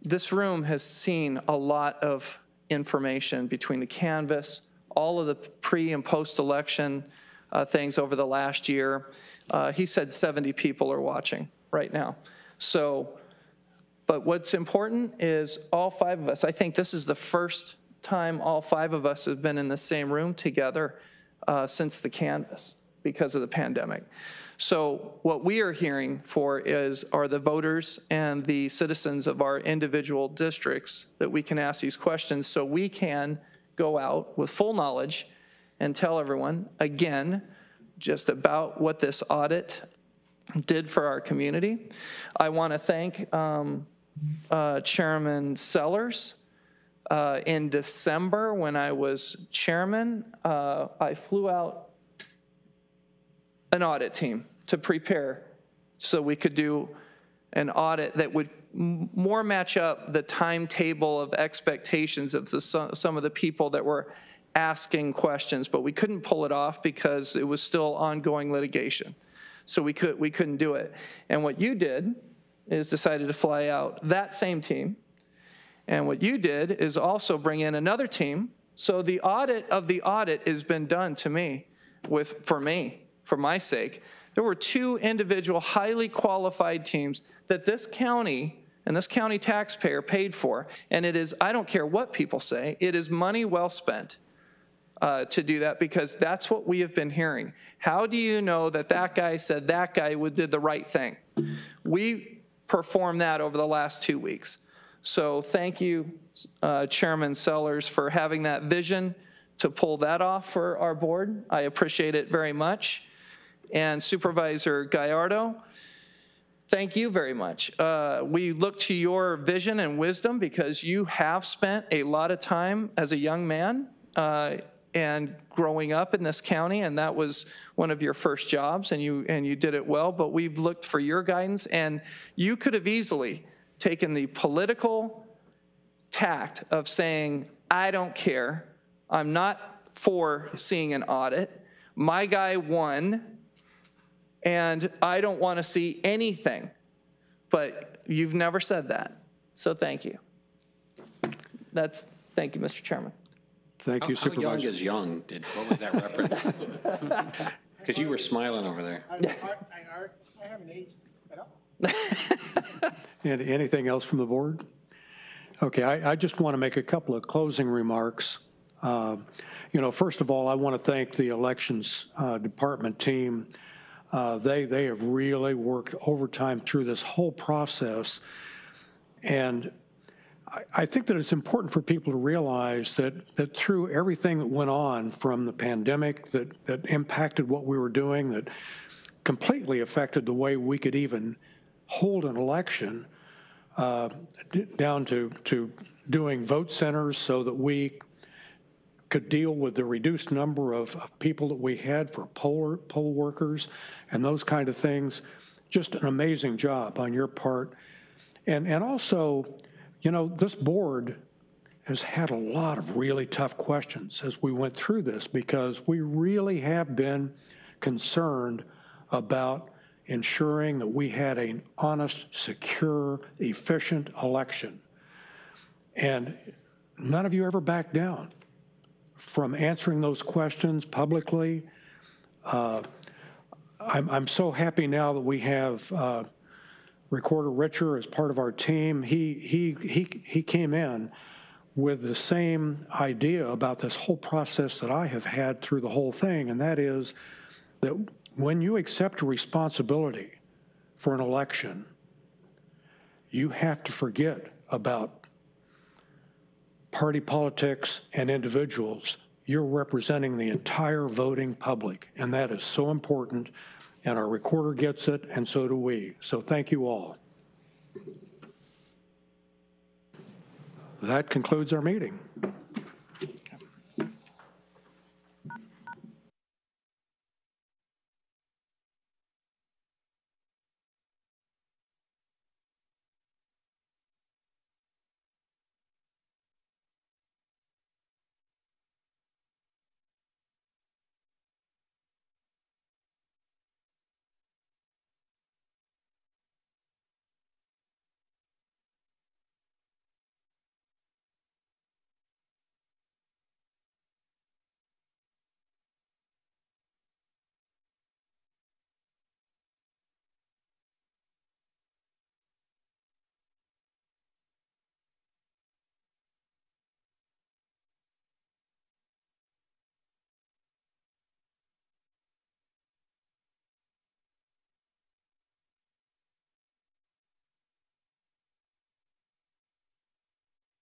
this room has seen a lot of information between the canvass, all of the pre and post-election uh, things over the last year. Uh, He said 70 people are watching right now. So, but what's important is all five of us, I think this is the first time all five of us have been in the same room together uh, since the canvass because of the pandemic. So what we are hearing for is, are the voters and the citizens of our individual districts that we can ask these questions so we can go out with full knowledge and tell everyone, again, just about what this audit did for our community. I want to thank um, uh, Chairman Sellers. Uh, In December, when I was chairman, uh, I flew out an audit team to prepare so we could do an audit that would more match up the timetable of expectations of the, some of the people that were asking questions, but we couldn't pull it off because it was still ongoing litigation. So we could, we couldn't do it. And what you did is decided to fly out that same team. And what you did is also bring in another team. So the audit of the audit has been done to me with, for me, for my sake. There were two individual highly qualified teams that this county and this county taxpayer paid for. And it is, I don't care what people say, it is money well spent uh, to do that because that's what we have been hearing. How do you know that that guy said that guy would did the right thing? We performed that over the last two weeks. So thank you, uh, Chairman Sellers, for having that vision to pull that off for our board. I appreciate it very much. And Supervisor Gallardo, thank you very much. Uh, We look to your vision and wisdom because you have spent a lot of time as a young man uh, and growing up in this county, and that was one of your first jobs, and you, and you did it well, but we've looked for your guidance, and you could have easily taken the political tact of saying, I don't care, I'm not for seeing an audit, my guy won, and I don't want to see anything. But you've never said that, so thank you. That's, thank you, Mr. Chairman. Thank you How young Supervisor. is young? Did, what was that reference? Because you were smiling over there. I, I, I- I haven't aged at all. And anything else from the board? Okay, I, I just want to make a couple of closing remarks. Uh, You know, first of all, I want to thank the Elections uh, Department team. Uh, They, they have really worked overtime through this whole process. And I, I think that it's important for people to realize that, that through everything that went on from the pandemic that, that impacted what we were doing, that completely affected the way we could even hold an election, uh, down to, to doing vote centers so that we could deal with the reduced number of, of people that we had for poll, poll workers and those kind of things. Just an amazing job on your part. And, and also, you know, this board has had a lot of really tough questions as we went through this because we really have been concerned about ensuring that we had an honest, secure, efficient election. And none of you ever backed down from answering those questions publicly. Uh, I'm, I'm so happy now that we have uh, Recorder Richer as part of our team. He, he, he, he came in with the same idea about this whole process that I have had through the whole thing, and that is that when you accept responsibility for an election, you have to forget about party politics and individuals. You're representing the entire voting public, and that is so important, and our recorder gets it, and so do we. So thank you all. That concludes our meeting.